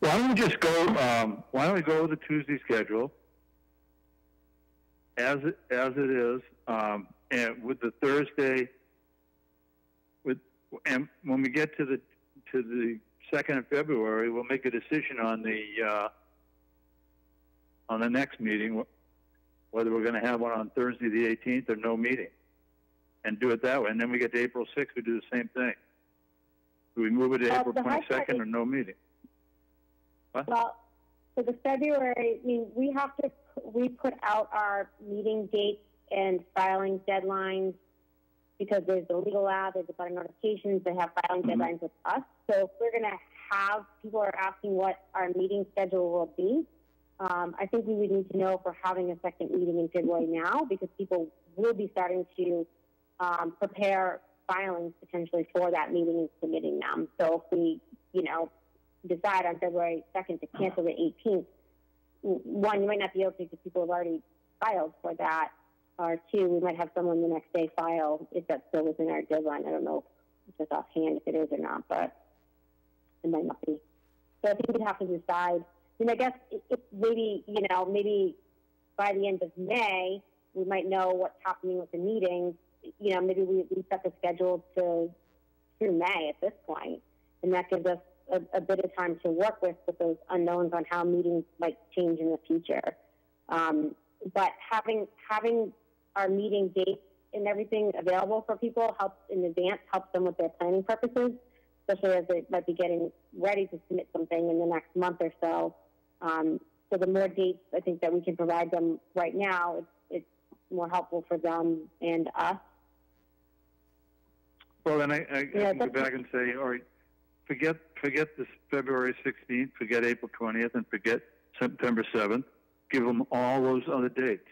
Why don't we just go, um, why don't we go with the Tuesday schedule? as it, as it is, um, and with the Thursday, with and when we get to the to the second of February, we'll make a decision on the uh, on the next meeting whether we're going to have one on Thursday the 18th or no meeting, and do it that way. And then we get to April 6th, we do the same thing. Do we move it to Uh, April the 22nd or no meeting? Well, for the February, I mean, we have to, we put out our meeting dates and filing deadlines because there's the legal ad, there's the butter notifications, they have filing Mhm. deadlines with us. So if we're gonna have, people are asking what our meeting schedule will be. Um, I think we would need to know if we're having a second meeting in February now because people will be starting to, um, prepare filings potentially for that meeting and submitting them. So if we, you know, decide on February 2nd to cancel the 18th, one, you might not be able to because people have already filed for that. Or two, we might have someone the next day file if that's still within our deadline. I don't know if it's offhand if it is or not, but it might not be. So I think we'd have to decide. I guess maybe, you know, maybe by the end of May, we might know what's happening with the meetings. You know, maybe we, we set the schedule to through May at this point, and that gives us a, a bit of time to work with with those unknowns on how meetings might change in the future. Um, but having having our meeting dates and everything available for people helps in advance, helps them with their planning purposes, especially as they might be getting ready to submit something in the next month or so. Um, so the more dates I think that we can provide them right now, it's, it's more helpful for them and us. Well, then I, I, I can go back and say, all right, forget forget this February 16th, forget April 20th, and forget September 7th. Give them all those other dates.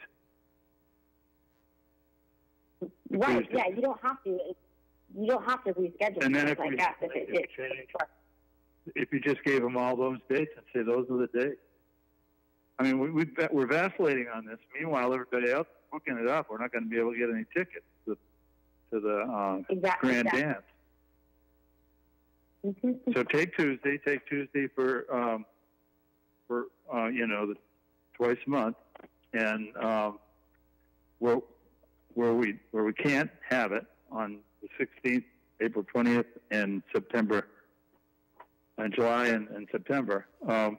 Right? Tuesday. Yeah, you don't have to. You don't have to reschedule And then if like we- that. If it, it, If you just gave them all those dates and say those are the dates. I mean, we, we we're vacillating on this. Meanwhile, everybody else is booking it up. We're not going to be able to get any tickets to, to the uh, exactly. grand exactly. dance. Mhm. So take Tuesday, take Tuesday for um, for uh, you know the twice a month, and um, where where we where we can't have it on the 16th, April 20th, and September, and July and, and September. Um,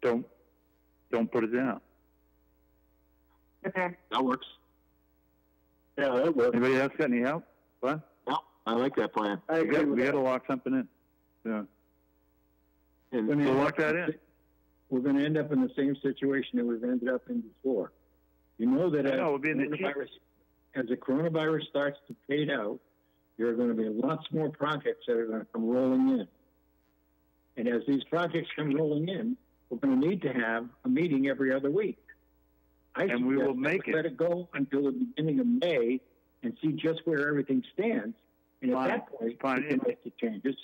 don't don't put it down. Okay. That works. Yeah, that works. Anybody else got any help? What? No, I like that plan. I We agree got, with we got that. to lock something in. Yeah. And Gonna So lock that in. We're going to end up in the same situation that we've ended up in before. You know that I as, know, we'll be in the coronavirus, as the coronavirus starts to fade out, there are going to be lots more projects that are going to come rolling in. And as these projects come rolling in, we're going to need to have a meeting every other week. I And we will make it. Let it go until the beginning of May and see just where everything stands. And Fine, at that point, fine. we can make the changes.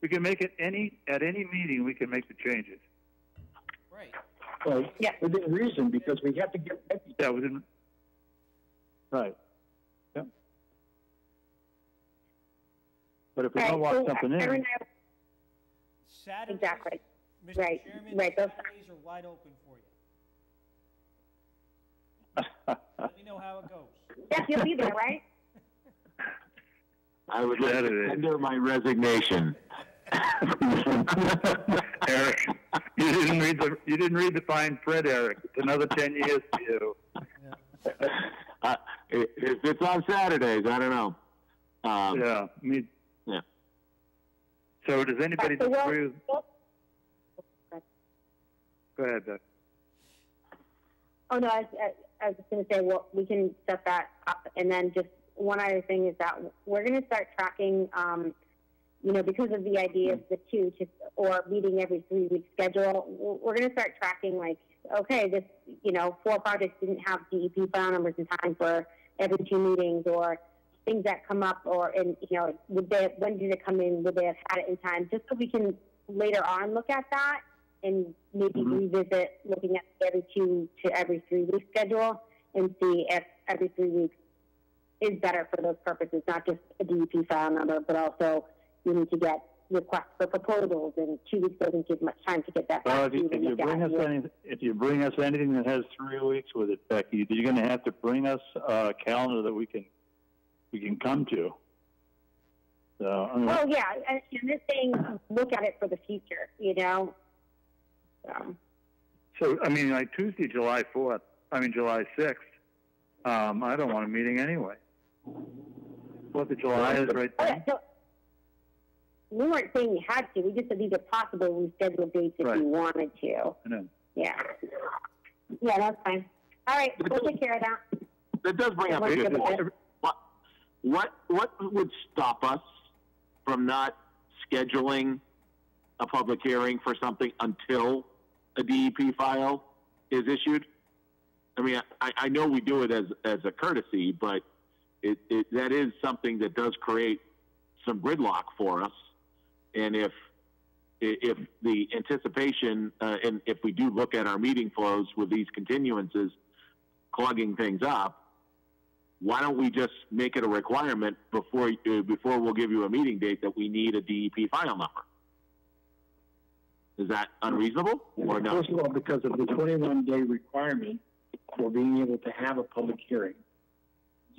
We can make it any at any meeting. We can make the changes. Right. Well, Yeah. within reason, because we have to get ready. Yeah, within. Right. Yeah. But if we Right, don't lock so something in, I- Saturdays. Exactly. Mr. Right, Chairman, right, those- Saturdays are wide open for you. Let me know how it goes. Jeff, you'll be there, right? I would like to Saturday. tender my resignation. Eric, you didn't read the you didn't read the fine print, Eric. It's another ten years for you. Uh, if if it's on Saturdays, I don't know. Um, Yeah, me. So does anybody we'll- disagree? With, we'll- go ahead, Beth. Oh no, I was, I was just going to say, well, we can set that up, and then just one other thing is that we're going to start tracking, um, you know, because of the idea of the two to or meeting every three week schedule. we're- We're going to start tracking like, okay, this, you know, four projects didn't have DEP file numbers in time for every two meetings, or things that come up, or and you know, would they, when did it come in? Would they have had it in time? Just so we can later on look at that and maybe Mhm. revisit looking at the every two to every three week schedule and see if every three weeks is better for those purposes, not just a DEP file number, but also you need to get requests for proposals, and two weeks doesn't give much time to get that Well, back if if you bring us it. any, if you bring us anything that has three weeks with it, Becky, you're going to have to bring us a calendar that we can we can come to. So I mean, Oh yeah, and, and this thing, look at it for the future, you know. So, so I mean, like Tuesday, July fourth. I mean, July sixth. Um, I don't want a meeting anyway. Fourth of July is right there. yeah, so we weren't saying you had to. We just said these are possible rescheduled dates if Right. you wanted to. I know. Yeah. Yeah, that's fine. All right, we'll take care of that. That does bring up a good with point. it. What, what, would stop us from not scheduling a public hearing for something until a DEP file is issued? I mean, I, I know we do it as, as a courtesy, but it, it, that is something that does create some gridlock for us. And if, if the anticipation, uh, and if we do look at our meeting flows with these continuances clogging things up, why don't we just make it a requirement before uh, before we'll give you a meeting date that we need a DEP file number? Is that unreasonable or no? First of all, because of the 21-day requirement for being able to have a public hearing.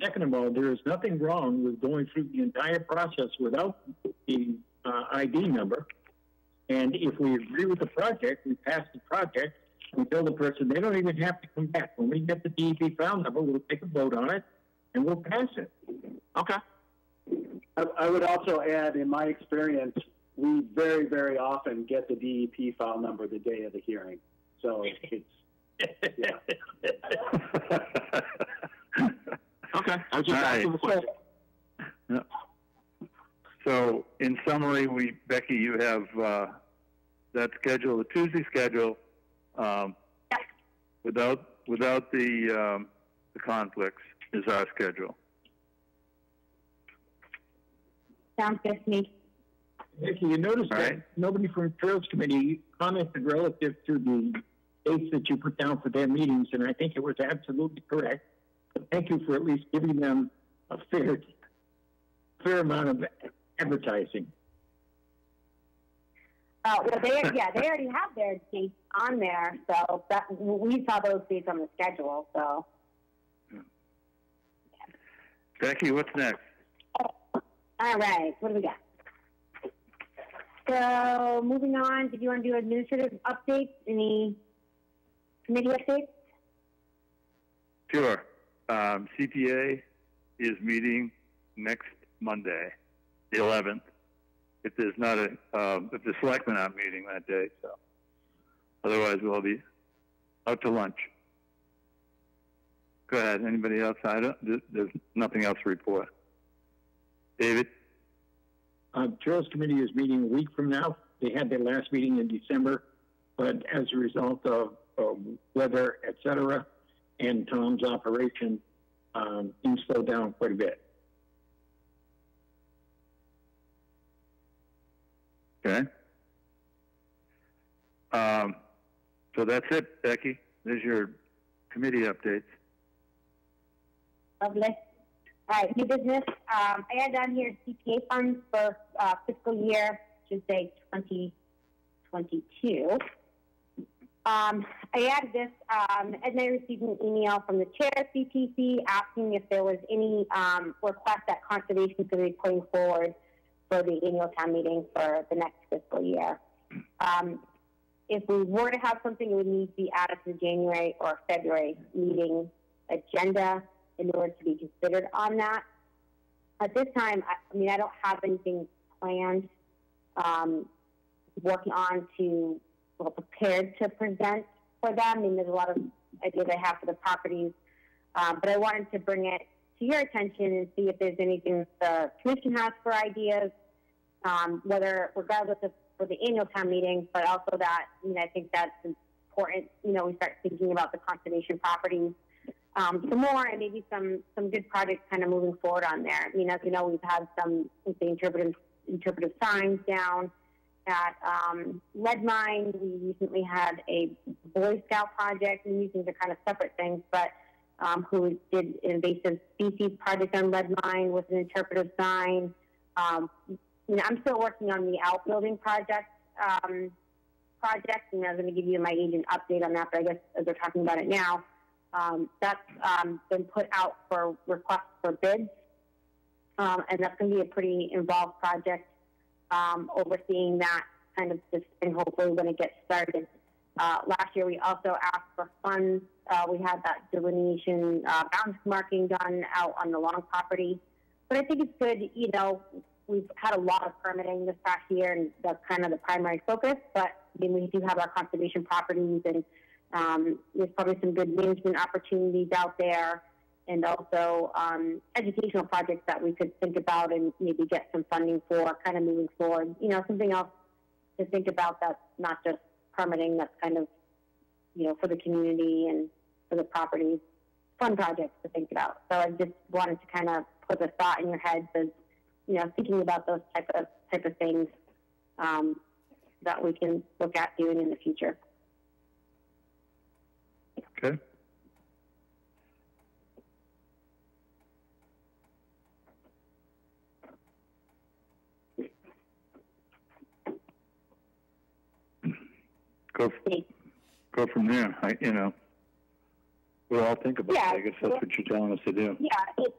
Second of all, there is nothing wrong with going through the entire process without the uh, ID number. And if we agree with the project, we pass the project, we tell the person they don't even have to come back. When we get the DEP file number, we'll take a vote on it and we'll pass it. Okay. I, I would also add, in my experience, we very, very often get the DEP file number the day of the hearing. So it's, yeah. Okay. I was just All right. asking the question. So, in summary, we Becky, you have uh, that schedule, the Tuesday schedule, um, without without the um, the conflicts is our schedule. Sounds good to me. Vicki, you notice All that right. nobody from the Trails Committee commented relative to the dates that you put down for their meetings, and I think it was absolutely correct. But thank you for at least giving them a fair, fair amount of advertising. Uh, well, they yeah, they already have their dates on there, so that we saw those dates on the schedule. So Becky, what's next? all right, what do we got? So moving on, did you want to do administrative updates? Any committee updates? Sure. Um, CPA is meeting next Monday, the 11th. If there's not a, um, if the selectmen aren't meeting that day, so otherwise we'll be out to lunch. Go ahead. Anybody else? I don't. there- There's nothing else to report. David. Uh, Trails Committee is meeting a week from now. They had their last meeting in December, but as a result of, of weather, et cetera, and Tom's operation, um, things slowed down quite a bit. Okay. Um, so that's it, Becky. There's your committee updates. Lovely. All right, new business. Um, I had down here CPA funds for uh, fiscal year, should say 2022. Um, I added this, um, and I received an email from the chair of CPC asking if there was any um, request that conservation could be putting forward for the annual town meeting for the next fiscal year. Um, if we were to have something, it would need to be added to the January or February meeting agenda in order to be considered on that. At this time, I, I mean, I don't have anything planned, um, working on to, well, prepared to present for them. I mean, there's a lot of ideas I have for the properties, um, but I wanted to bring it to your attention and see if there's anything the commission has for ideas, um, whether, regardless of for the annual town meeting, but also that, I mean, I think that's important, you know, we start thinking about the conservation properties um, some more and maybe some some good projects kind of moving forward on there. I mean, as you know, we've had some let's interpretive interpretive signs down at um, Lead Mine. We recently had a Boy Scout project, and these things are kind of separate things, but um, who did invasive species project on Lead Mine with an interpretive sign. Um, you know, I'm still working on the outbuilding project, um, project, and I was going to give you my agent update on that, but I guess as we're talking about it now, um, that's um, been put out for requests for bids, um, and that's going to be a pretty involved project, um, overseeing that kind of this and hopefully when it gets started. Uh, last year, we also asked for funds. Uh, we had that delineation uh, bounds marking done out on the long property. But I think it's good, you know, we've had a lot of permitting this past year, and that's kind of the primary focus. But I mean, we do have our conservation properties, and um, there's probably some good management opportunities out there, and also um, educational projects that we could think about and maybe get some funding for, kind of moving forward. You know, something else to think about that's not just permitting, that's kind of, you know, for the community and for the properties, fun projects to think about. So I just wanted to kind of put the thought in your head as you know, thinking about those type of type of things um, that we can look at doing in the future. Okay. Go, go from there. I, you know, we'll all think about Yeah, it. I guess that's what you're telling us to do. Yeah, it,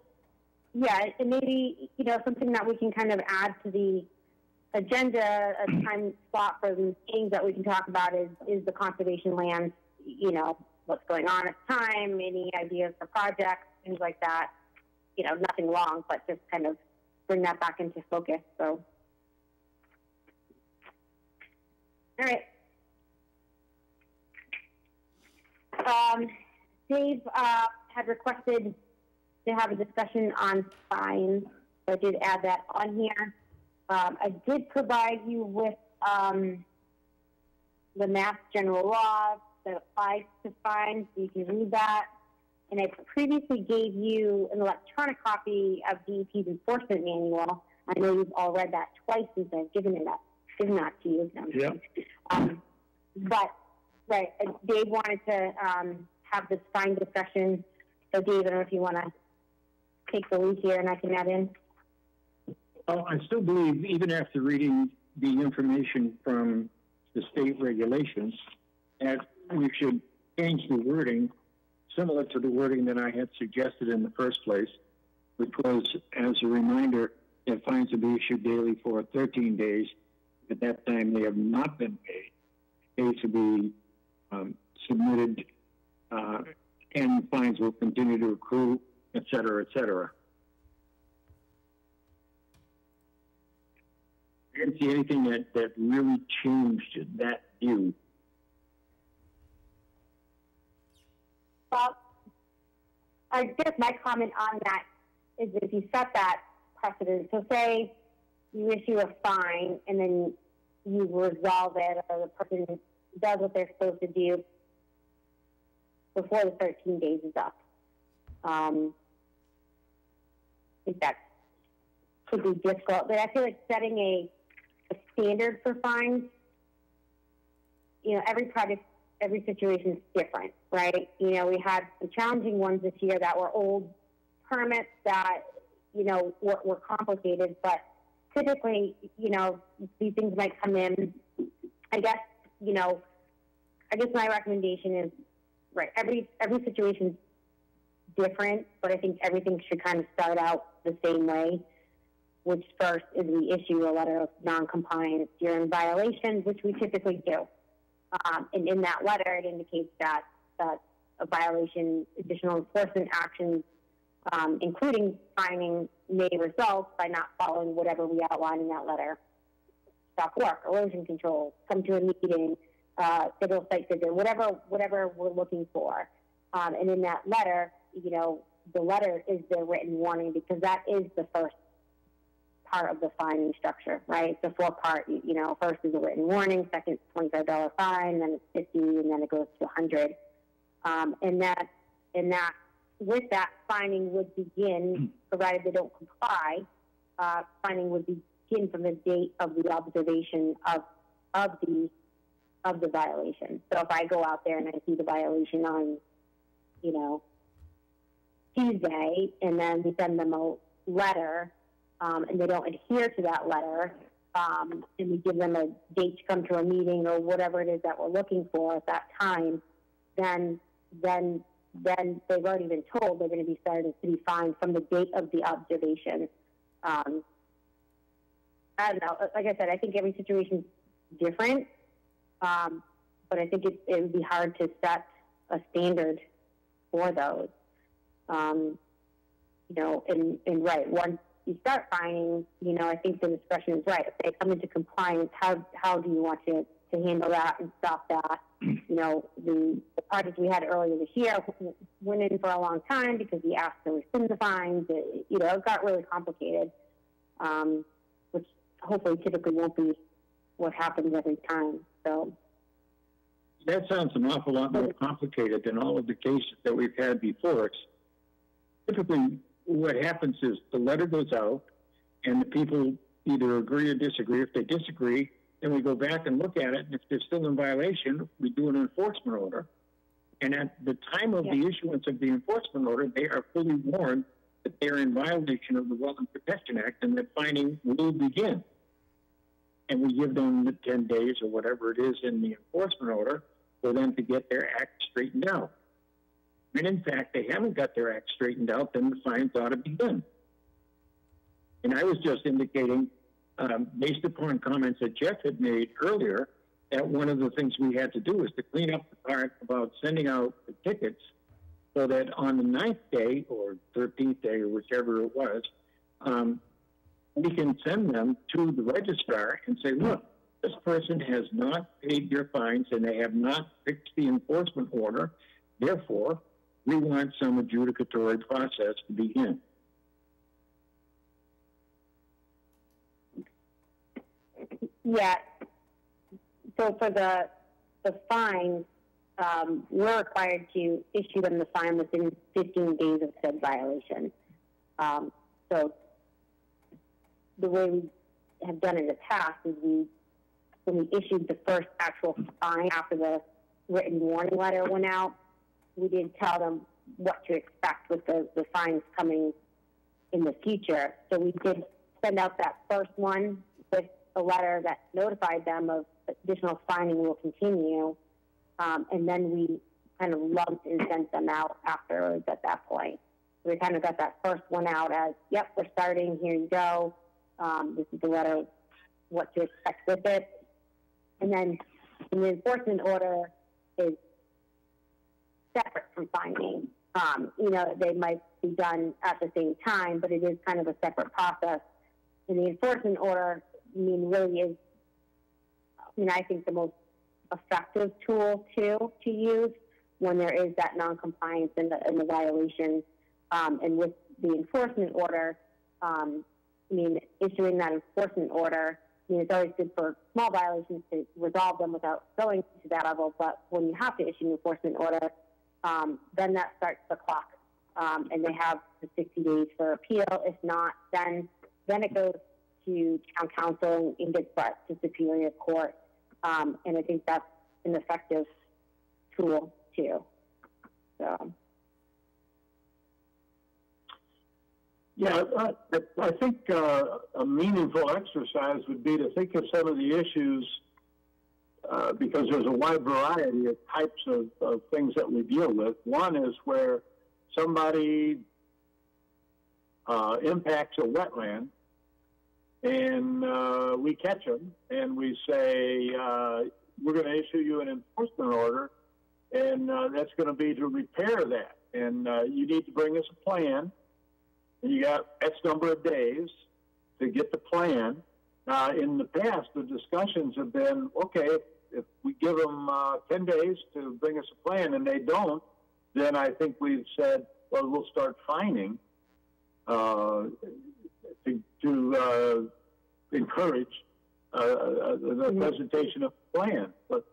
yeah, and maybe you know something that we can kind of add to the agenda, a time slot for these things that we can talk about is is the conservation lands. You know, what's going on at the time, any ideas for projects, things like that. You know, nothing wrong, but just kind of bring that back into focus. So, all right. Um, Dave uh, had requested to have a discussion on fines. So I did add that on here. Um, I did provide you with um, the Mass General Law that applies to fines. So you can read that. And I previously gave you an electronic copy of DEP's enforcement manual. I know you've all read that twice since I've given it up, given that to you. No, Yeah. um, but right, uh, Dave wanted to um, have this fine discussion. So Dave, I don't know if you want to take the lead here, and I can add in. Oh, I still believe, even after reading the information from the state regulations, that we should change the wording similar to the wording that I had suggested in the first place, which was, as a reminder, that fines will be issued daily for 13 days. At that time, they have not been paid. Days to be um, submitted, uh, and fines will continue to accrue, et cetera, et cetera. I didn't see anything that, that really changed that view. Well, I guess my comment on that is if you set that precedent, so say you issue a fine and then you resolve it, or the person does what they're supposed to do before the 13 days is up. Um, I think that could be difficult, but I feel like setting a, a standard for fines, you know, every project, every situation is different, right? You know, we had some challenging ones this year that were old permits that, you know, were, were complicated, but typically, you know, these things might come in. I guess, you know, I guess my recommendation is, right, every, every situation is different, but I think everything should kind of start out the same way which first is we issue a letter of noncompliance. You're in violation, which we typically do. Um, and in that letter, it indicates that, that a violation, additional enforcement actions, um, including fining, may result by not following whatever we outline in that letter. Stop work, erosion control, come to a meeting, uh, schedule site visit, whatever, whatever we're looking for. Um, and in that letter, you know, the letter is the written warning because that is the first part of the fining structure, right? The four part, you, know, first is a written warning, second $25 fine, then it's 50, and then it goes to 100. Um, and that, and that, with that, fining would begin, provided they don't comply, uh, fining would begin from the date of the observation of, of the, of the violation. So if I go out there and I see the violation on, you know, Tuesday, and then we send them a letter um, and they don't adhere to that letter, um, and we give them a date to come to a meeting or whatever it is that we're looking for at that time, then then then they've already been told they're going to be starting to be fined from the date of the observation. Um, I don't know. Like I said, I think every situation is different, um, but I think it, it would be hard to set a standard for those. Um, you know, and, and right, once you start finding, you know, I think the discretion is right. If they come into compliance, how, how do you want to, to handle that and stop that? You know, the, the project we had earlier this year went in for a long time because we asked to rescind the fines. It, you know, it got really complicated, um, which hopefully typically won't be what happens every time. So That sounds an awful lot more complicated than all of the cases that we've had before us. Typically, what happens is the letter goes out and the people either agree or disagree. If they disagree, then we go back and look at it. And if they're still in violation, we do an enforcement order. And at the time of the issuance of the enforcement order, they are fully warned that they're in violation of the Wetland Protection Act and that fining will begin. And we give them the 10 days or whatever it is in the enforcement order for them to get their act straightened out. And in fact, they haven't got their act straightened out, then the fines ought to be done. And I was just indicating, um, based upon comments that Jeff had made earlier, that one of the things we had to do was to clean up the part about sending out the tickets so that on the ninth day or 13th day or whichever it was, um, we can send them to the registrar and say, look, this person has not paid your fines and they have not fixed the enforcement order. Therefore, we want some adjudicatory process to begin. Yeah. So for the the fines, um, we're required to issue them the fine within 15 days of said violation. Um, so the way we have done in the past is we, when we issued the first actual fine after the written warning letter went out, we didn't tell them what to expect with the, the fines coming in the future. So we did send out that first one with a letter that notified them of additional fining will continue. Um, and then we kind of lumped and sent them out afterwards at that point. So we kind of got that first one out as, yep, we're starting, here you go. Um, this is the letter, what to expect with it. And then the enforcement order is separate from finding. Um, you know, they might be done at the same time, but it is kind of a separate process. And the enforcement order, I mean, really is, I mean, I think the most effective tool too to use when there is that noncompliance and the, and the violation. Um, and with the enforcement order, um, I mean, issuing that enforcement order, I mean, it's always good for small violations to resolve them without going to that level. But when you have to issue an enforcement order, um, then that starts the clock. Um, and they have the 60 days for appeal. If not, then then it goes to town counsel and gets brought to superior court. Um, and I think that's an effective tool too. So. Yeah, I, I think uh, a meaningful exercise would be to think of some of the issues uh, because there's a wide variety of types of, of things that we deal with. One is where somebody uh, impacts a wetland and uh, we catch them and we say, uh, we're going to issue you an enforcement order and uh, that's going to be to repair that. And you need to bring us a plan and you got X number of days to get the plan. Uh, in the past, the discussions have been okay. If, if we give them uh, ten days to bring us a plan and they don't, then I think we've said, well, we'll start fining uh, to, to uh, encourage uh, uh, the mm-hmm. presentation of a plan. But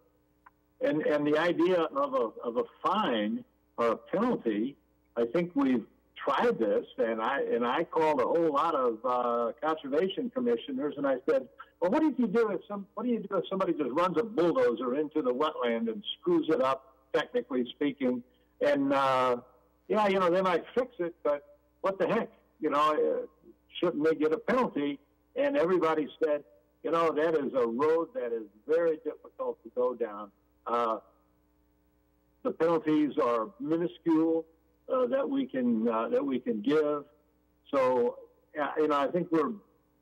and and the idea of a of a fine or a penalty, I think we've tried this, and I and I called a whole lot of uh, conservation commissioners, and I said, "Well, what do you do if some? What do you do if somebody just runs a bulldozer into the wetland and screws it up, technically speaking? And uh, yeah, you know, they might fix it, but what the heck? You know, uh, shouldn't they get a penalty? And everybody said, you know, that is a road that is very difficult to go down. Uh, the penalties are minuscule uh, that we can uh, that we can give. So, uh, you know, I think we're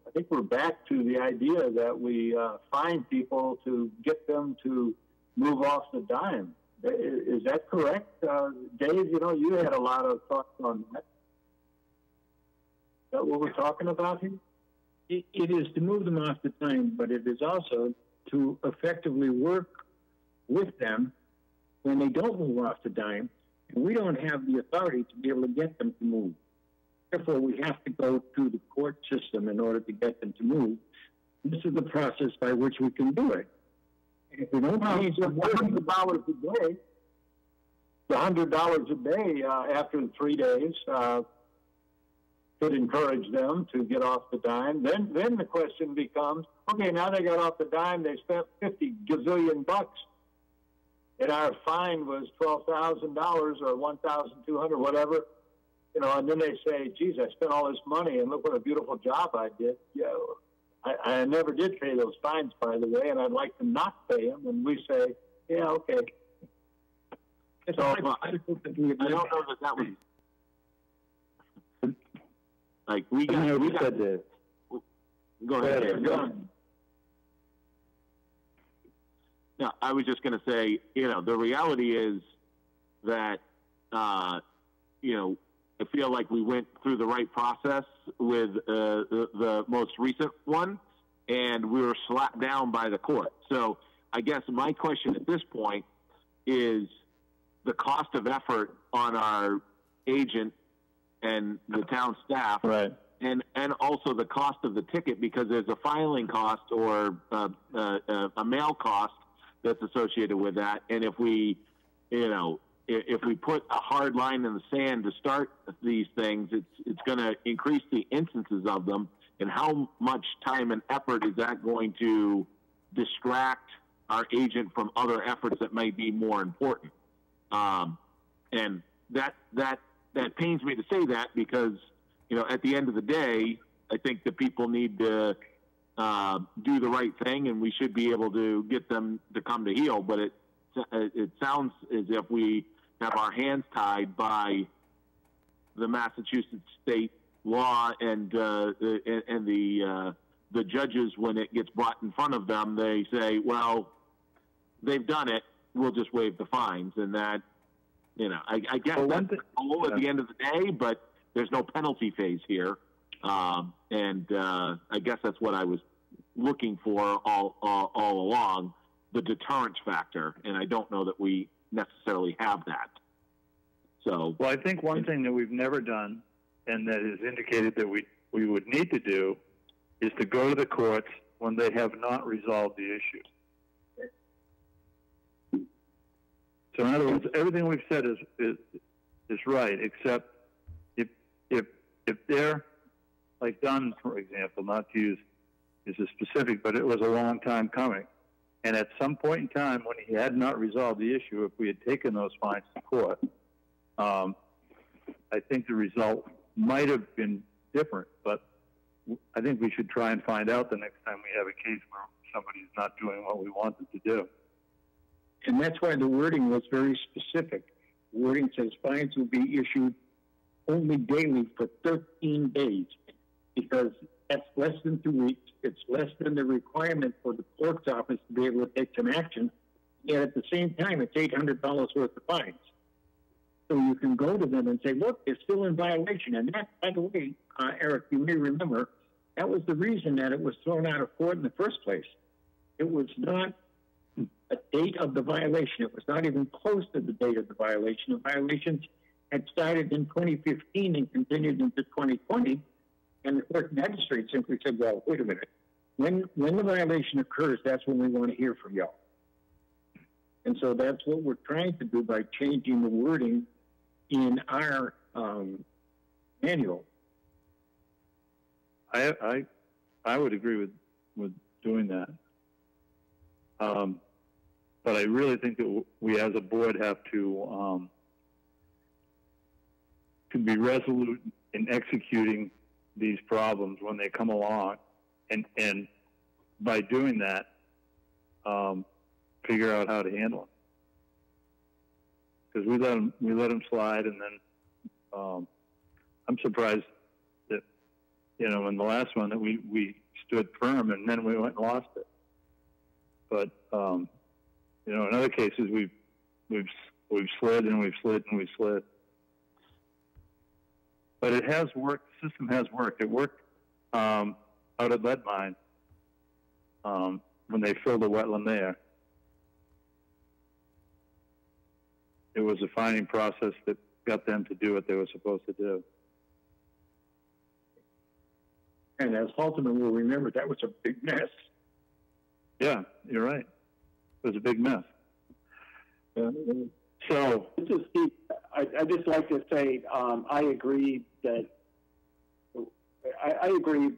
I think we're back to the idea that we uh, find people to get them to move off the dime. Is, that correct, uh, Dave? You know, you had a lot of thoughts on that. Is that what we're talking about here? It, it is to move them off the dime, but it is also to effectively work with them when they don't move off the dime, and we don't have the authority to be able to get them to move. Therefore, we have to go through the court system in order to get them to move. This is the process by which we can do it. If we don't Well, change the hundred dollars a day, the hundred dollars a day uh, after the three days uh, could encourage them to get off the dime. Then, then the question becomes: Okay, now they got off the dime. They spent fifty gazillion bucks, and our fine was twelve thousand dollars or one thousand two hundred, whatever. You know, and then they say, "Geez, I spent all this money, and look what a beautiful job I did." Yeah, I, I never did pay those fines, by the way, and I'd like to not pay them. And we say, "Yeah, okay." It's So, a well, I- hypothetical that we I don't know that that was like we got. Yeah, we we got said this. go ahead. Go ahead. Go ahead. No, I was just going to say, you know, the reality is that, uh, you know, I feel like we went through the right process with uh, the, the most recent one, and we were slapped down by the court. So I guess my question at this point is the cost of effort on our agent and the town staff Right. and and also the cost of the ticket because there's a filing cost or uh, uh, uh, a mail cost that's associated with that. And if we, you know, if, we put a hard line in the sand to start these things, it's it's going to increase the instances of them. And how much time and effort is that going to distract our agent from other efforts that might be more important? Um, and that that that pains me to say that because you know at the end of the day, I think the people need to uh, do the right thing, and we should be able to get them to come to heel. But it it sounds as if we have our hands tied by the Massachusetts state law and uh, the- and the uh, the judges when it gets brought in front of them, they say, well, they've done it. We'll just waive the fines, and that you know, I, I guess Well, that's the goal at the end of the day. But there's no penalty phase here, um, and uh, I guess that's what I was looking for all, all along the deterrence factor, and I don't know that we necessarily have that. So Well, I think one thing that we've never done, and that is indicated that we, we would need to do, is to go to the courts when they have not resolved the issue. So in other words, everything we've said is, is, is right, except if, if, if they're, like Dunn, for example, not to use, is a specific, but it was a long time coming. And at some point in time, when he had not resolved the issue, if we had taken those fines to court, um, I think the result might have been different, but I think we should try and find out the next time we have a case where somebody's not doing what we wanted to do. And that's why the wording was very specific. The wording says fines will be issued only daily for 13 days because that's less than two weeks. It's less than the requirement for the clerk's office to be able to take some action. Yet at the same time, it's $800 worth of fines. So you can go to them and say, look, they're still in violation. And that, by the way, uh, Eric, you may remember, that was the reason that it was thrown out of court in the first place. It was not a date of the violation. It was not even close to the date of the violation. The violations had started in 2015 and continued into 2020. And the court magistrate simply said, well, wait a minute. When, when the violation occurs, that's when we want to hear from y'all. And so that's what we're trying to do by changing the wording in our um, manual. I, I, I would agree with, with doing that. Um, but I really think that we as a board have to, um, to be resolute in executing these problems when they come along, and and by doing that, um, figure out how to handle them. Because we let them we let them slide, and then um, I'm surprised that you know in the last one that we we stood firm, and then we went and lost it. But um, you know, in other cases we've we've we've slid and we've slid and we've slid. But it has worked. The system has worked. It worked um, out at lead mine um, when they filled the wetland there. It was a finding process that got them to do what they were supposed to do. And as Halterman will remember, that was a big mess. Yeah, you're right. It was a big mess. Uh, So, This is Steve. I, I just like to say, um, I agree that, I, I agree,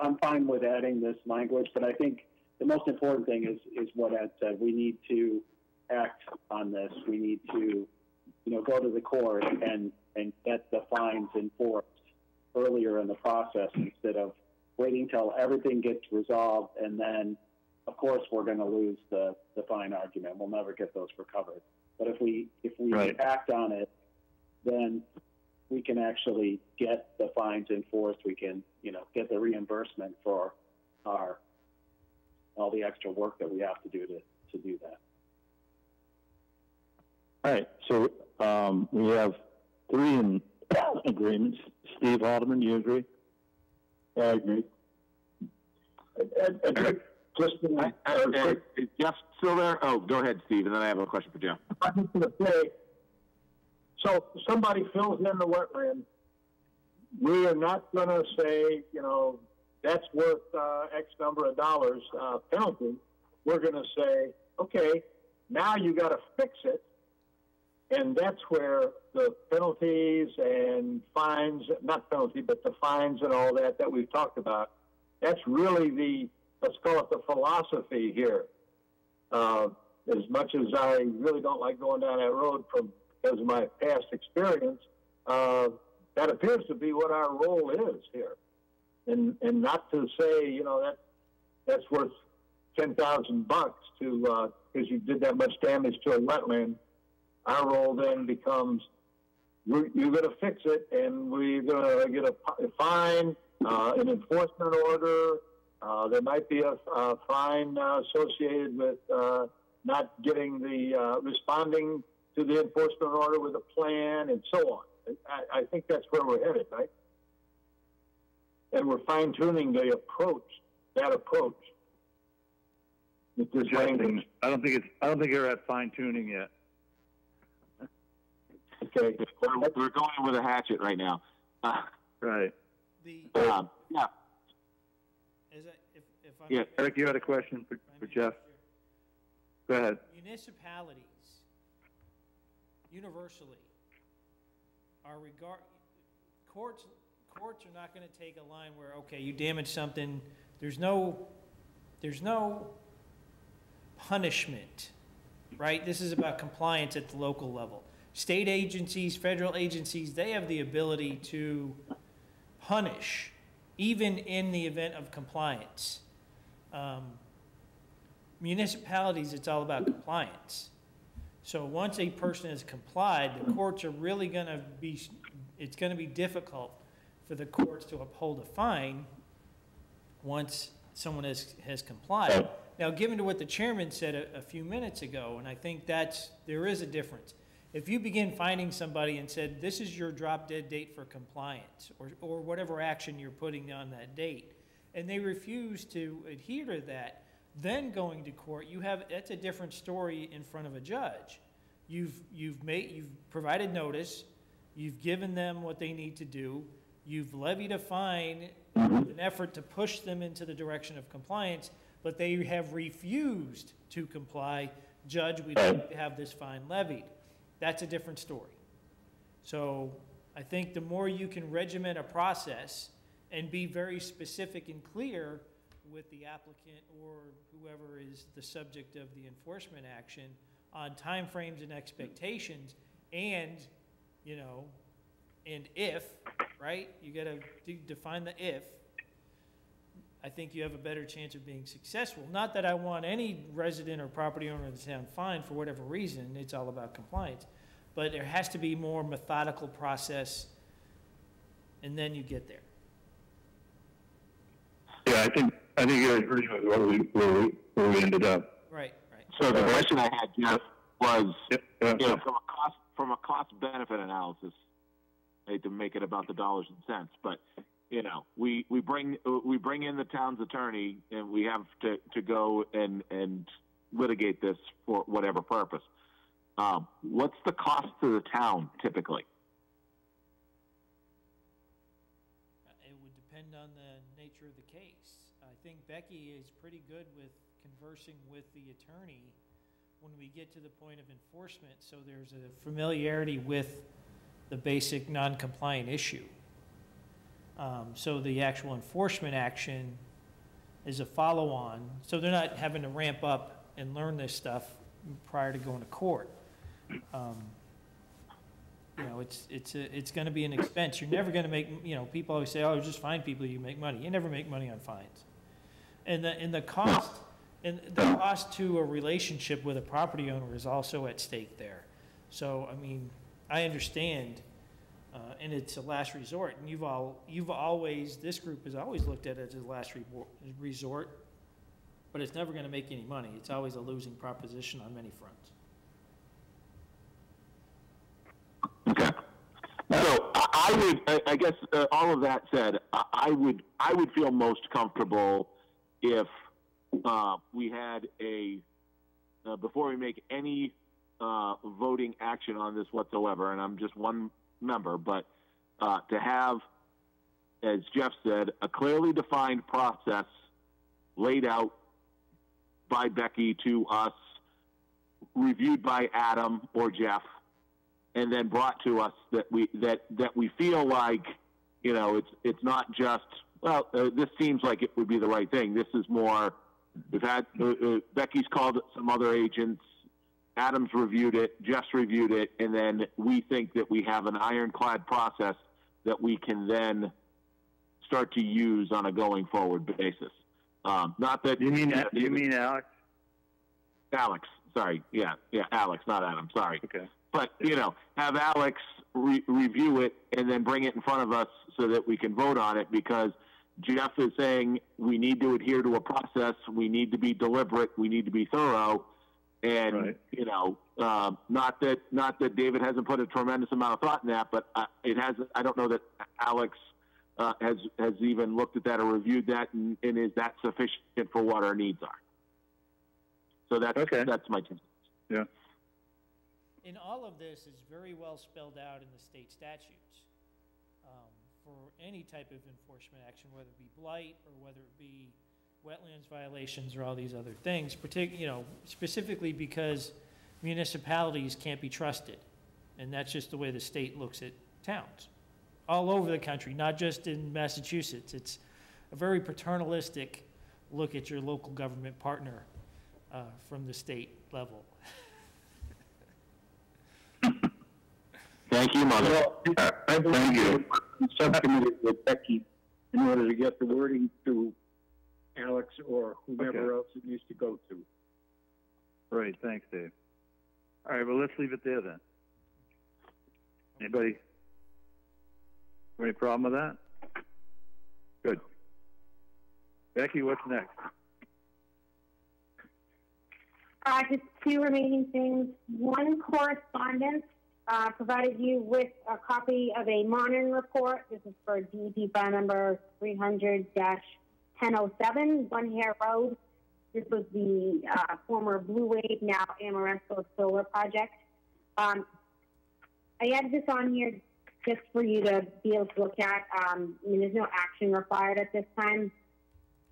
I'm fine with adding this language, but I think the most important thing is, is what Ed said. We need to act on this. We need to, you know, go to the court and, and get the fines enforced earlier in the process instead of waiting till everything gets resolved and then, of course, we're going to lose the, the fine argument. We'll never get those recovered. But if we if we Right. act on it, then we can actually get the fines enforced. We can you know get the reimbursement for our all the extra work that we have to do to to do that. all right. So um, we have three in agreements. Steve Haldeman, you agree? I agree. And- and- and Just, I- I- uh, quick is Jeff still there? Oh, go ahead, Steve, and then I have a question for Jeff. I was gonna say, so somebody fills in the wetland, we are not gonna say, you know, that's worth, uh, X number of dollars, uh, penalty. We're gonna say, okay, now you gotta fix it. And that's where the penalties and fines, not penalty, but the fines and all that that we've talked about, that's really the, let's call it the philosophy here. Uh, as much as I really don't like going down that road from because of my past experience, uh, that appears to be what our role is here, and and not to say you know that that's worth ten thousand bucks to because you did that much damage to a wetland. Our role then becomes we're, you're going to fix it, and we're going to get a, a fine, uh, an enforcement order. Uh, there might be a, a fine uh, associated with uh, not getting the uh, responding to the enforcement order with a plan and so on. I, I think that's where we're headed, right? And we're fine tuning the approach, that approach. With this language. I don't think it's. I don't think you're at fine tuning yet. Okay. We're, we're going with a hatchet right now. Uh, Right. The, um, yeah, as I, if, if I'm. Yeah, Eric, you had a question for, for Jeff. Go ahead. Municipalities, universally, are regard, courts, courts are not gonna take a line where, okay, you damage something, there's no, there's no punishment, right? This is about compliance at the local level. State agencies, federal agencies, they have the ability to punish, even in the event of compliance. Um, municipalities, it's all about compliance. So once a person has complied, the courts are really gonna be, it's gonna be difficult for the courts to uphold a fine once someone has, has complied. Now, given to what the chairman said a, a few minutes ago, and I think that's, there is a difference. If you begin finding somebody and said, this is your drop dead date for compliance, or, or whatever action you're putting on that date, and they refuse to adhere to that, then going to court, you have, that's a different story in front of a judge. You've, you've made, you've provided notice, you've given them what they need to do, you've levied a fine, an effort to push them into the direction of compliance, but they have refused to comply. Judge, we'd like to have this fine levied. That's a different story. So I think the more you can regiment a process and be very specific and clear with the applicant or whoever is the subject of the enforcement action on timeframes and expectations, and, you know, and if right? You gotta de- define the if. I think you have a better chance of being successful. Not that I want any resident or property owner of the town fined for whatever reason, it's all about compliance. But there has to be more methodical process, and then you get there. Yeah, I think, I think you're agreeing with where we, where we, where we ended up. Right, right. So the question I had, Jeff, was, Yep, yeah, you know, from a cost, from a cost benefit analysis, I hate to make it about the dollars and cents, but, you know, we, we bring, we bring in the town's attorney and we have to, to go and, and litigate this for whatever purpose. Um, what's the cost to the town typically? It would depend on the think Becky is pretty good with conversing with the attorney when we get to the point of enforcement, so there's a familiarity with the basic non-compliant issue. Um, so the actual enforcement action is a follow-on, so they're not having to ramp up and learn this stuff prior to going to court. Um, you know, it's, it's, a- it's gonna be an expense. You're never gonna make, you know, people always say, oh, just fine people, you make money. You never make money on fines. And the, and the cost, and the cost to a relationship with a property owner is also at stake there. So, I mean, I understand, uh, and it's a last resort, and you've all, you've always, this group has always looked at it as a last resort, but it's never gonna make any money. It's always a losing proposition on many fronts. Okay. So I, would, I, guess, uh, all of that said, I would, I would feel most comfortable if uh, we had a uh, before we make any uh, voting action on this whatsoever, and I'm just one member, but uh, to have, as Jeff said, a clearly defined process laid out by Becky to us, reviewed by Adam or Jeff, and then brought to us that we that that we feel like you know it's it's not just well uh, this seems like it would be the right thing. This is more we've had uh, uh, becky's called some other agents. Adams reviewed it jeff's reviewed it and then we think that we have an ironclad process that we can then start to use on a going forward basis. Um, not that You mean, you mean Alex? alex sorry. Yeah yeah alex not adam sorry. Okay. but you know, have Alex re- review it and then bring it in front of us so that we can vote on it because Jeff is saying we need to adhere to a process, we need to be deliberate, we need to be thorough, and Right. you know, um, not that not that David hasn't put a tremendous amount of thought in that, but uh, it has. I don't know that Alex uh, has has even looked at that or reviewed that, and, and is that sufficient for what our needs are. So that's Okay. that's my two. And all of this is very well spelled out in the state statutes for any type of enforcement action, whether it be blight or whether it be wetlands violations or all these other things, partic, you know, specifically because municipalities can't be trusted. And that's just the way the state looks at towns, all over the country, not just in Massachusetts. It's a very paternalistic look at your local government partner uh, from the state level. Thank you, Mother. Well, I Thank you. subcommittee with Becky in order to get the wording to Alex or whomever Okay. else it needs to go to. Right, thanks, Dave. All right, well, let's leave it there then. Anybody? Any problem with that? Good. Becky, what's next? Uh, just two remaining things. One correspondence, uh, provided you with a copy of a monitoring report. This is for DEP file number 300-1007, One Hair Road. This was the, uh, former Blue Wave, now Ameresco Solar Project. Um, I added this on here just for you to be able to look at. Um, I mean, there's no action required at this time.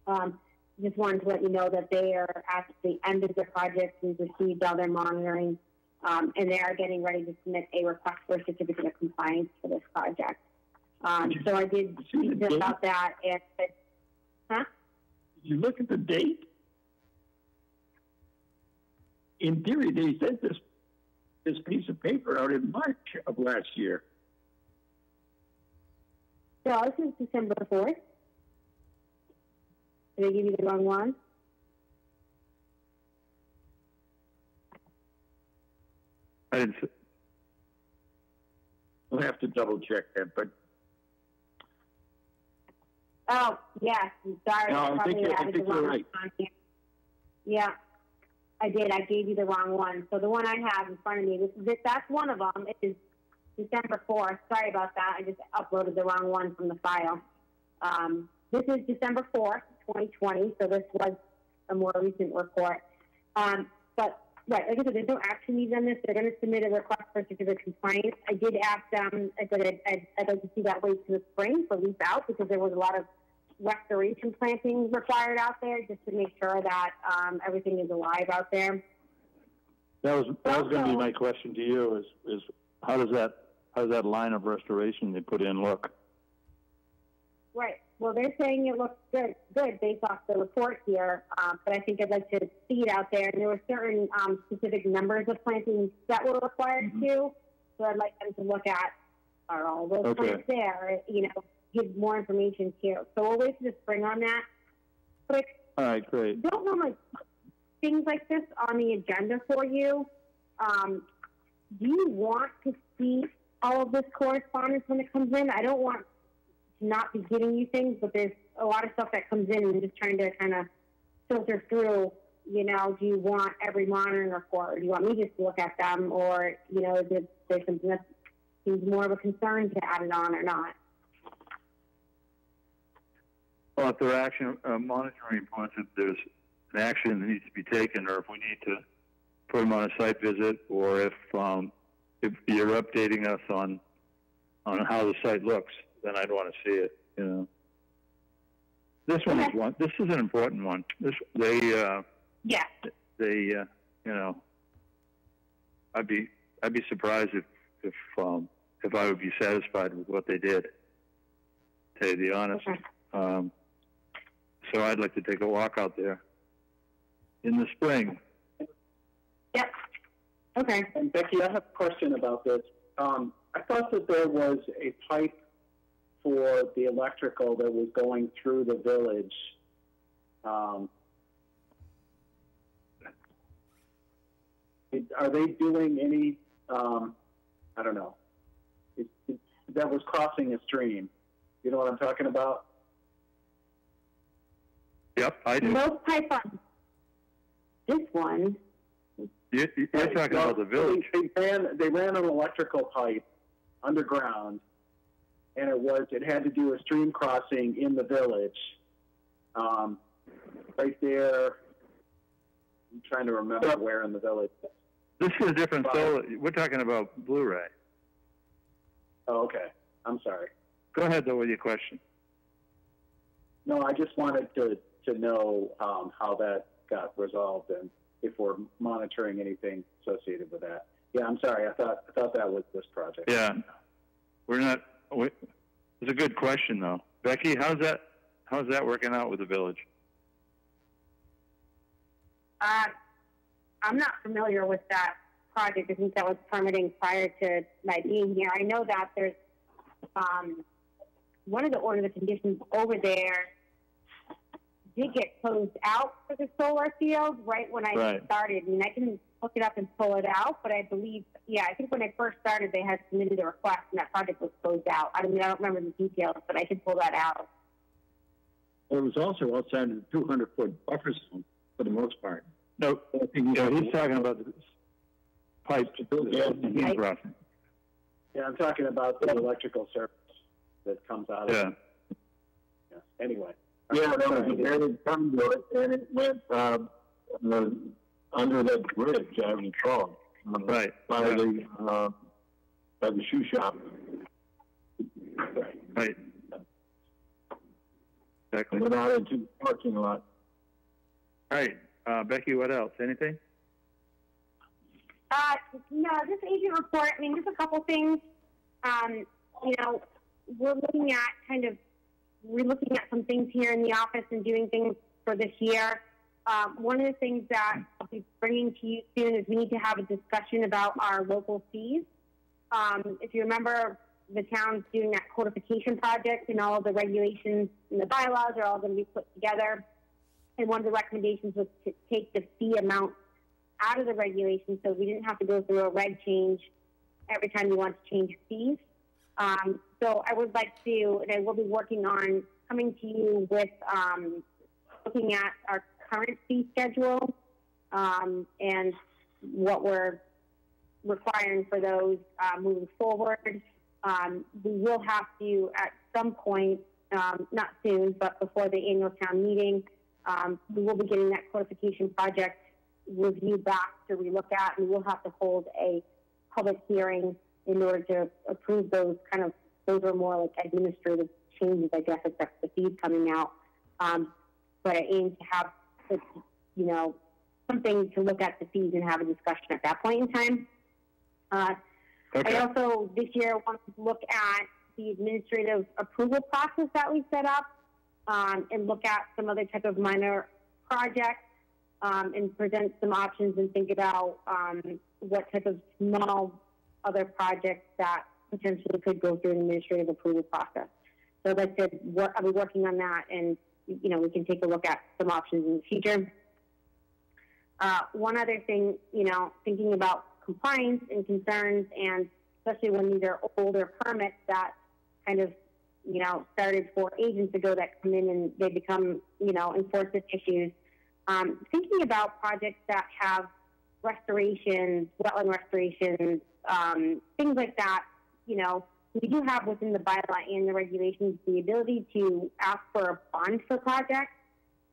Um, just wanted to let you know that they are at the end of the project. We've received all their monitoring, um, and they are getting ready to submit a request for a certificate of compliance for this project. Um, so I did speak to about that. And, huh? Did you look at the date? In theory, they sent this, this piece of paper out in March of last year. No, this is December 4th. Did I give you the wrong one? I didn't. We'll have to double check that, but Oh, yes, I'm sorry. No, I probably think you're- I think the you're wrong right. one. Yeah, I did. I gave you the wrong one. So the one I have in front of me, this, this, that's one of them. It is December 4th. Sorry about that. I just uploaded the wrong one from the file. Um, this is December 4th, 2020, so this was a more recent report. Um, right, like I said, there's no action needed on this. They're going to submit a request for certificate of compliance. I did ask them, I said I'd, I'd, I'd like to see that wait to the spring for leaf out because there was a lot of restoration planting required out there just to make sure that um, everything is alive out there. That was, that was gonna be my question to you, is, is how does that, how does that line of restoration they put in look? Right. Well, they're saying it looks good, good based off the report here, um, but I think I'd like to see it out there. And there were certain um, specific numbers of plantings that were required too, so I'd like them to look at are all those Okay. plants there, you know, give more information too. So we'll wait for the spring on that. But All right, great. don't normally things like this on the agenda for you. Um, do you want to see all of this correspondence when it comes in? I don't want not be giving you things, but there's a lot of stuff that comes in and just trying to kind of filter through. You know, do you want every monitoring report, or do you want me just to look at them, or you know, is there, something that seems more of a concern to add it on or not? Well, if there are action, uh, monitoring points, if there's an action that needs to be taken, or if we need to put them on a site visit, or if, um, if you're updating us on, on how the site looks, then I'd want to see it, you know. This one is one, this is an important one. This, they, uh, Yeah. they, uh, you know, I'd be, I'd be surprised if, if, um, if I would be satisfied with what they did. To tell you the honest. Okay. Um, so I'd like to take a walk out there in the spring. Yep. Okay. And Becky, I have a question about this. Um, I thought that there was a pipe for the electrical that was going through the village. Um, are they doing any, um, I don't know, it, it, that was crossing a stream? You know what I'm talking about? Yep, I do. No pipe on this one. You, you're talking well, about the village. They, they ran they ran an electrical pipe underground, and it was it had to do a stream crossing in the village. Um, right there. I'm trying to remember where in the village. This is a different solar. We're talking about Blu-ray. Oh, okay. I'm sorry. Go ahead though with your question. No, I just wanted to to know um, how that got resolved and if we're monitoring anything associated with that. Yeah, I'm sorry. I thought I thought that was this project. Yeah, we're not. It's a good question though, Becky. How's that? How's that working out with the village? Uh, I'm not familiar with that project. I think that was permitting prior to my being here. I know that there's um, one of the order of conditions over there did get closed out for the solar field right when I Right. started. I mean, I can look it up and pull it out, but I believe, yeah, I think when I first started, they had submitted a request and that project was closed out. I mean, I don't remember the details, but I can pull that out. It was also outside of the 200 foot buffer zone for the most part. No, I think no, he's talking about the pipe. Yeah. He's crossing. Yeah, I'm talking about the electrical service that comes out of Yeah. Yeah. Anyway. Yeah, there was a very conduit, and it went um, the, under that bridge, I recall, um, Right. by yeah, the uh, by the shoe shop. Right. Exactly. And went out into the parking lot. All right, uh, Becky. What else? Anything? Uh, no, this agent report, I mean, just a couple things. Um, you know, we're looking at kind of, we're looking at some things here in the office and doing things for this year. Um, one of the things that I'll be bringing to you soon is we need to have a discussion about our local fees. Um, if you remember the town's doing that codification project and all the regulations and the bylaws are all going to be put together. And one of the recommendations was to take the fee amount out of the regulations so we didn't have to go through a reg change every time we want to change fees. Um, so I would like to, and I will be working on coming to you with um, looking at our current fee schedule um, and what we're requiring for those uh, moving forward. Um, we will have to, at some point, um, not soon, but before the annual town meeting, um, we will be getting that codification project review back to relook at, and we'll have to hold a public hearing in order to approve those kind of, those are more like administrative changes, I guess, that's the fees coming out. Um, but I aim to have, you know, something to look at the fees and have a discussion at that point in time. Uh, Okay. I also this year want to look at the administrative approval process that we set up um, and look at some other type of minor projects um, and present some options and think about um, what type of small other projects that potentially could go through an administrative approval process. So like I said, I'll be working on that and, you know, we can take a look at some options in the future. Uh, one other thing, you know, thinking about compliance and concerns, and especially when these are older permits that kind of, you know, started four agents ago that come in and they become, you know, enforcement issues. Um, thinking about projects that have restorations, wetland restorations, um, things like that, you know, we do have within the bylaw and the regulations the ability to ask for a bond for projects.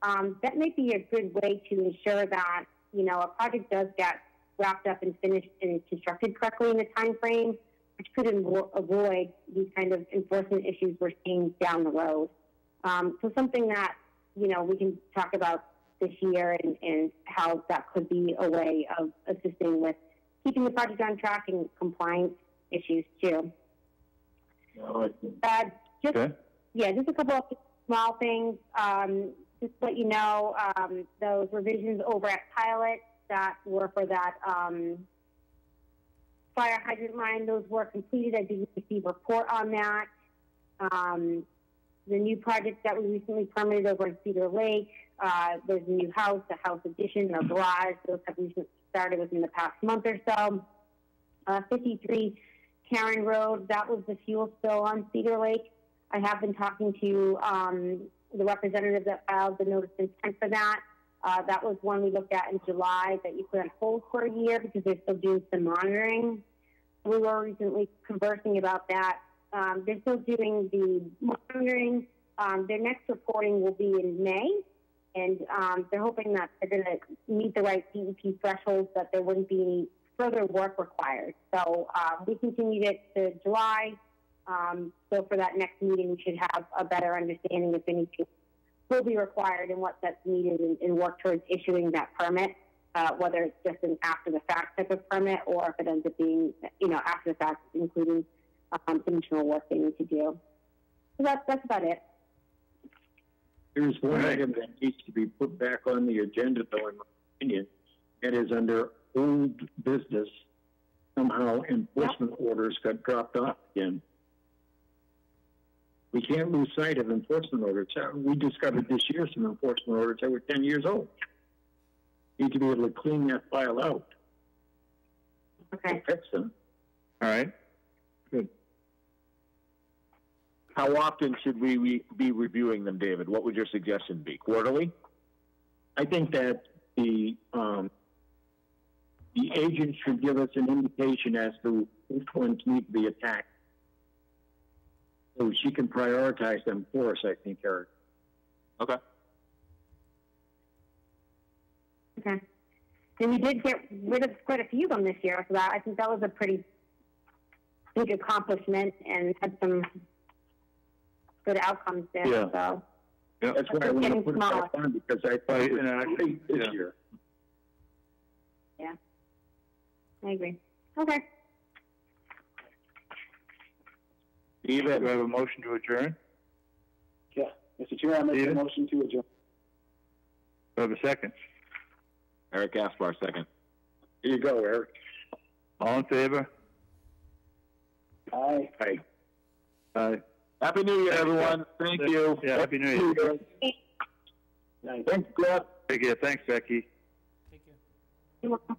Um, that may be a good way to ensure that, you know, a project does get wrapped up and finished and constructed correctly in the time frame, which could avo- avoid these kind of enforcement issues we're seeing down the road. Um, so something that, you know, we can talk about this year and, and how that could be a way of assisting with keeping the project on track and compliance issues too. Uh, just, Okay. yeah, just a couple of small things. Um, just to let you know, um, those revisions over at Pilot that were for that um, fire hydrant line, those were completed. I did receive a report on that. Um, the new project that we recently permitted over in Cedar Lake, uh, there's a new house, a house addition, a garage. Those have recently started within the past month or so. Uh, 53 Karen Road, that was the fuel spill on Cedar Lake. I have been talking to um, the representative that filed the notice of intent for that. Uh, that was one we looked at in July that you put on hold for a year because they're still doing some monitoring. We were recently conversing about that. Um, they're still doing the monitoring. Um, their next reporting will be in May, and um, they're hoping that they're going to meet the right DEP thresholds, that there wouldn't be further work required. So uh, we continued it to July. Um, so for that next meeting, we should have a better understanding of if anything will be required and what that's needed and, work towards issuing that permit, uh, whether it's just an after the fact type of permit or if it ends up being, you know, after the fact, including um, some additional work they need to do. So that's, that's about it. There's one item that needs to be put back on the agenda, though, in my opinion. It is under old business. Somehow enforcement orders got dropped off again. We can't lose sight of enforcement orders. Uh, We discovered this year some enforcement orders that were ten years old. Need to be able to clean that file out. Okay. Fix them. All right. Good. How often should we re- be reviewing them, David? What would your suggestion be? Quarterly? I think that the, um, the agent should give us an indication as to which ones need to be attacked. So she can prioritize them for us, I think, Eric. Okay. Okay. And we did get rid of quite a few of them this year, so that I think that was a pretty big accomplishment and had some good outcomes there. Yeah. So Yeah. That's why I It's want to getting put it back on, because I thought it Right, and I- was late this yeah. Year. I agree. Okay. Eva, Do I have a motion to adjourn? Yeah. Mr. Chair, I make a motion to adjourn. Do I have a second? Eric Gaspar, second. Here you go, Eric. All in favor? Aye. Aye. Aye. Happy New Year, everyone. Thank you. Yeah, Happy New Year. Thanks, Jeff. Take care. Thanks, Becky. Take care. You're welcome.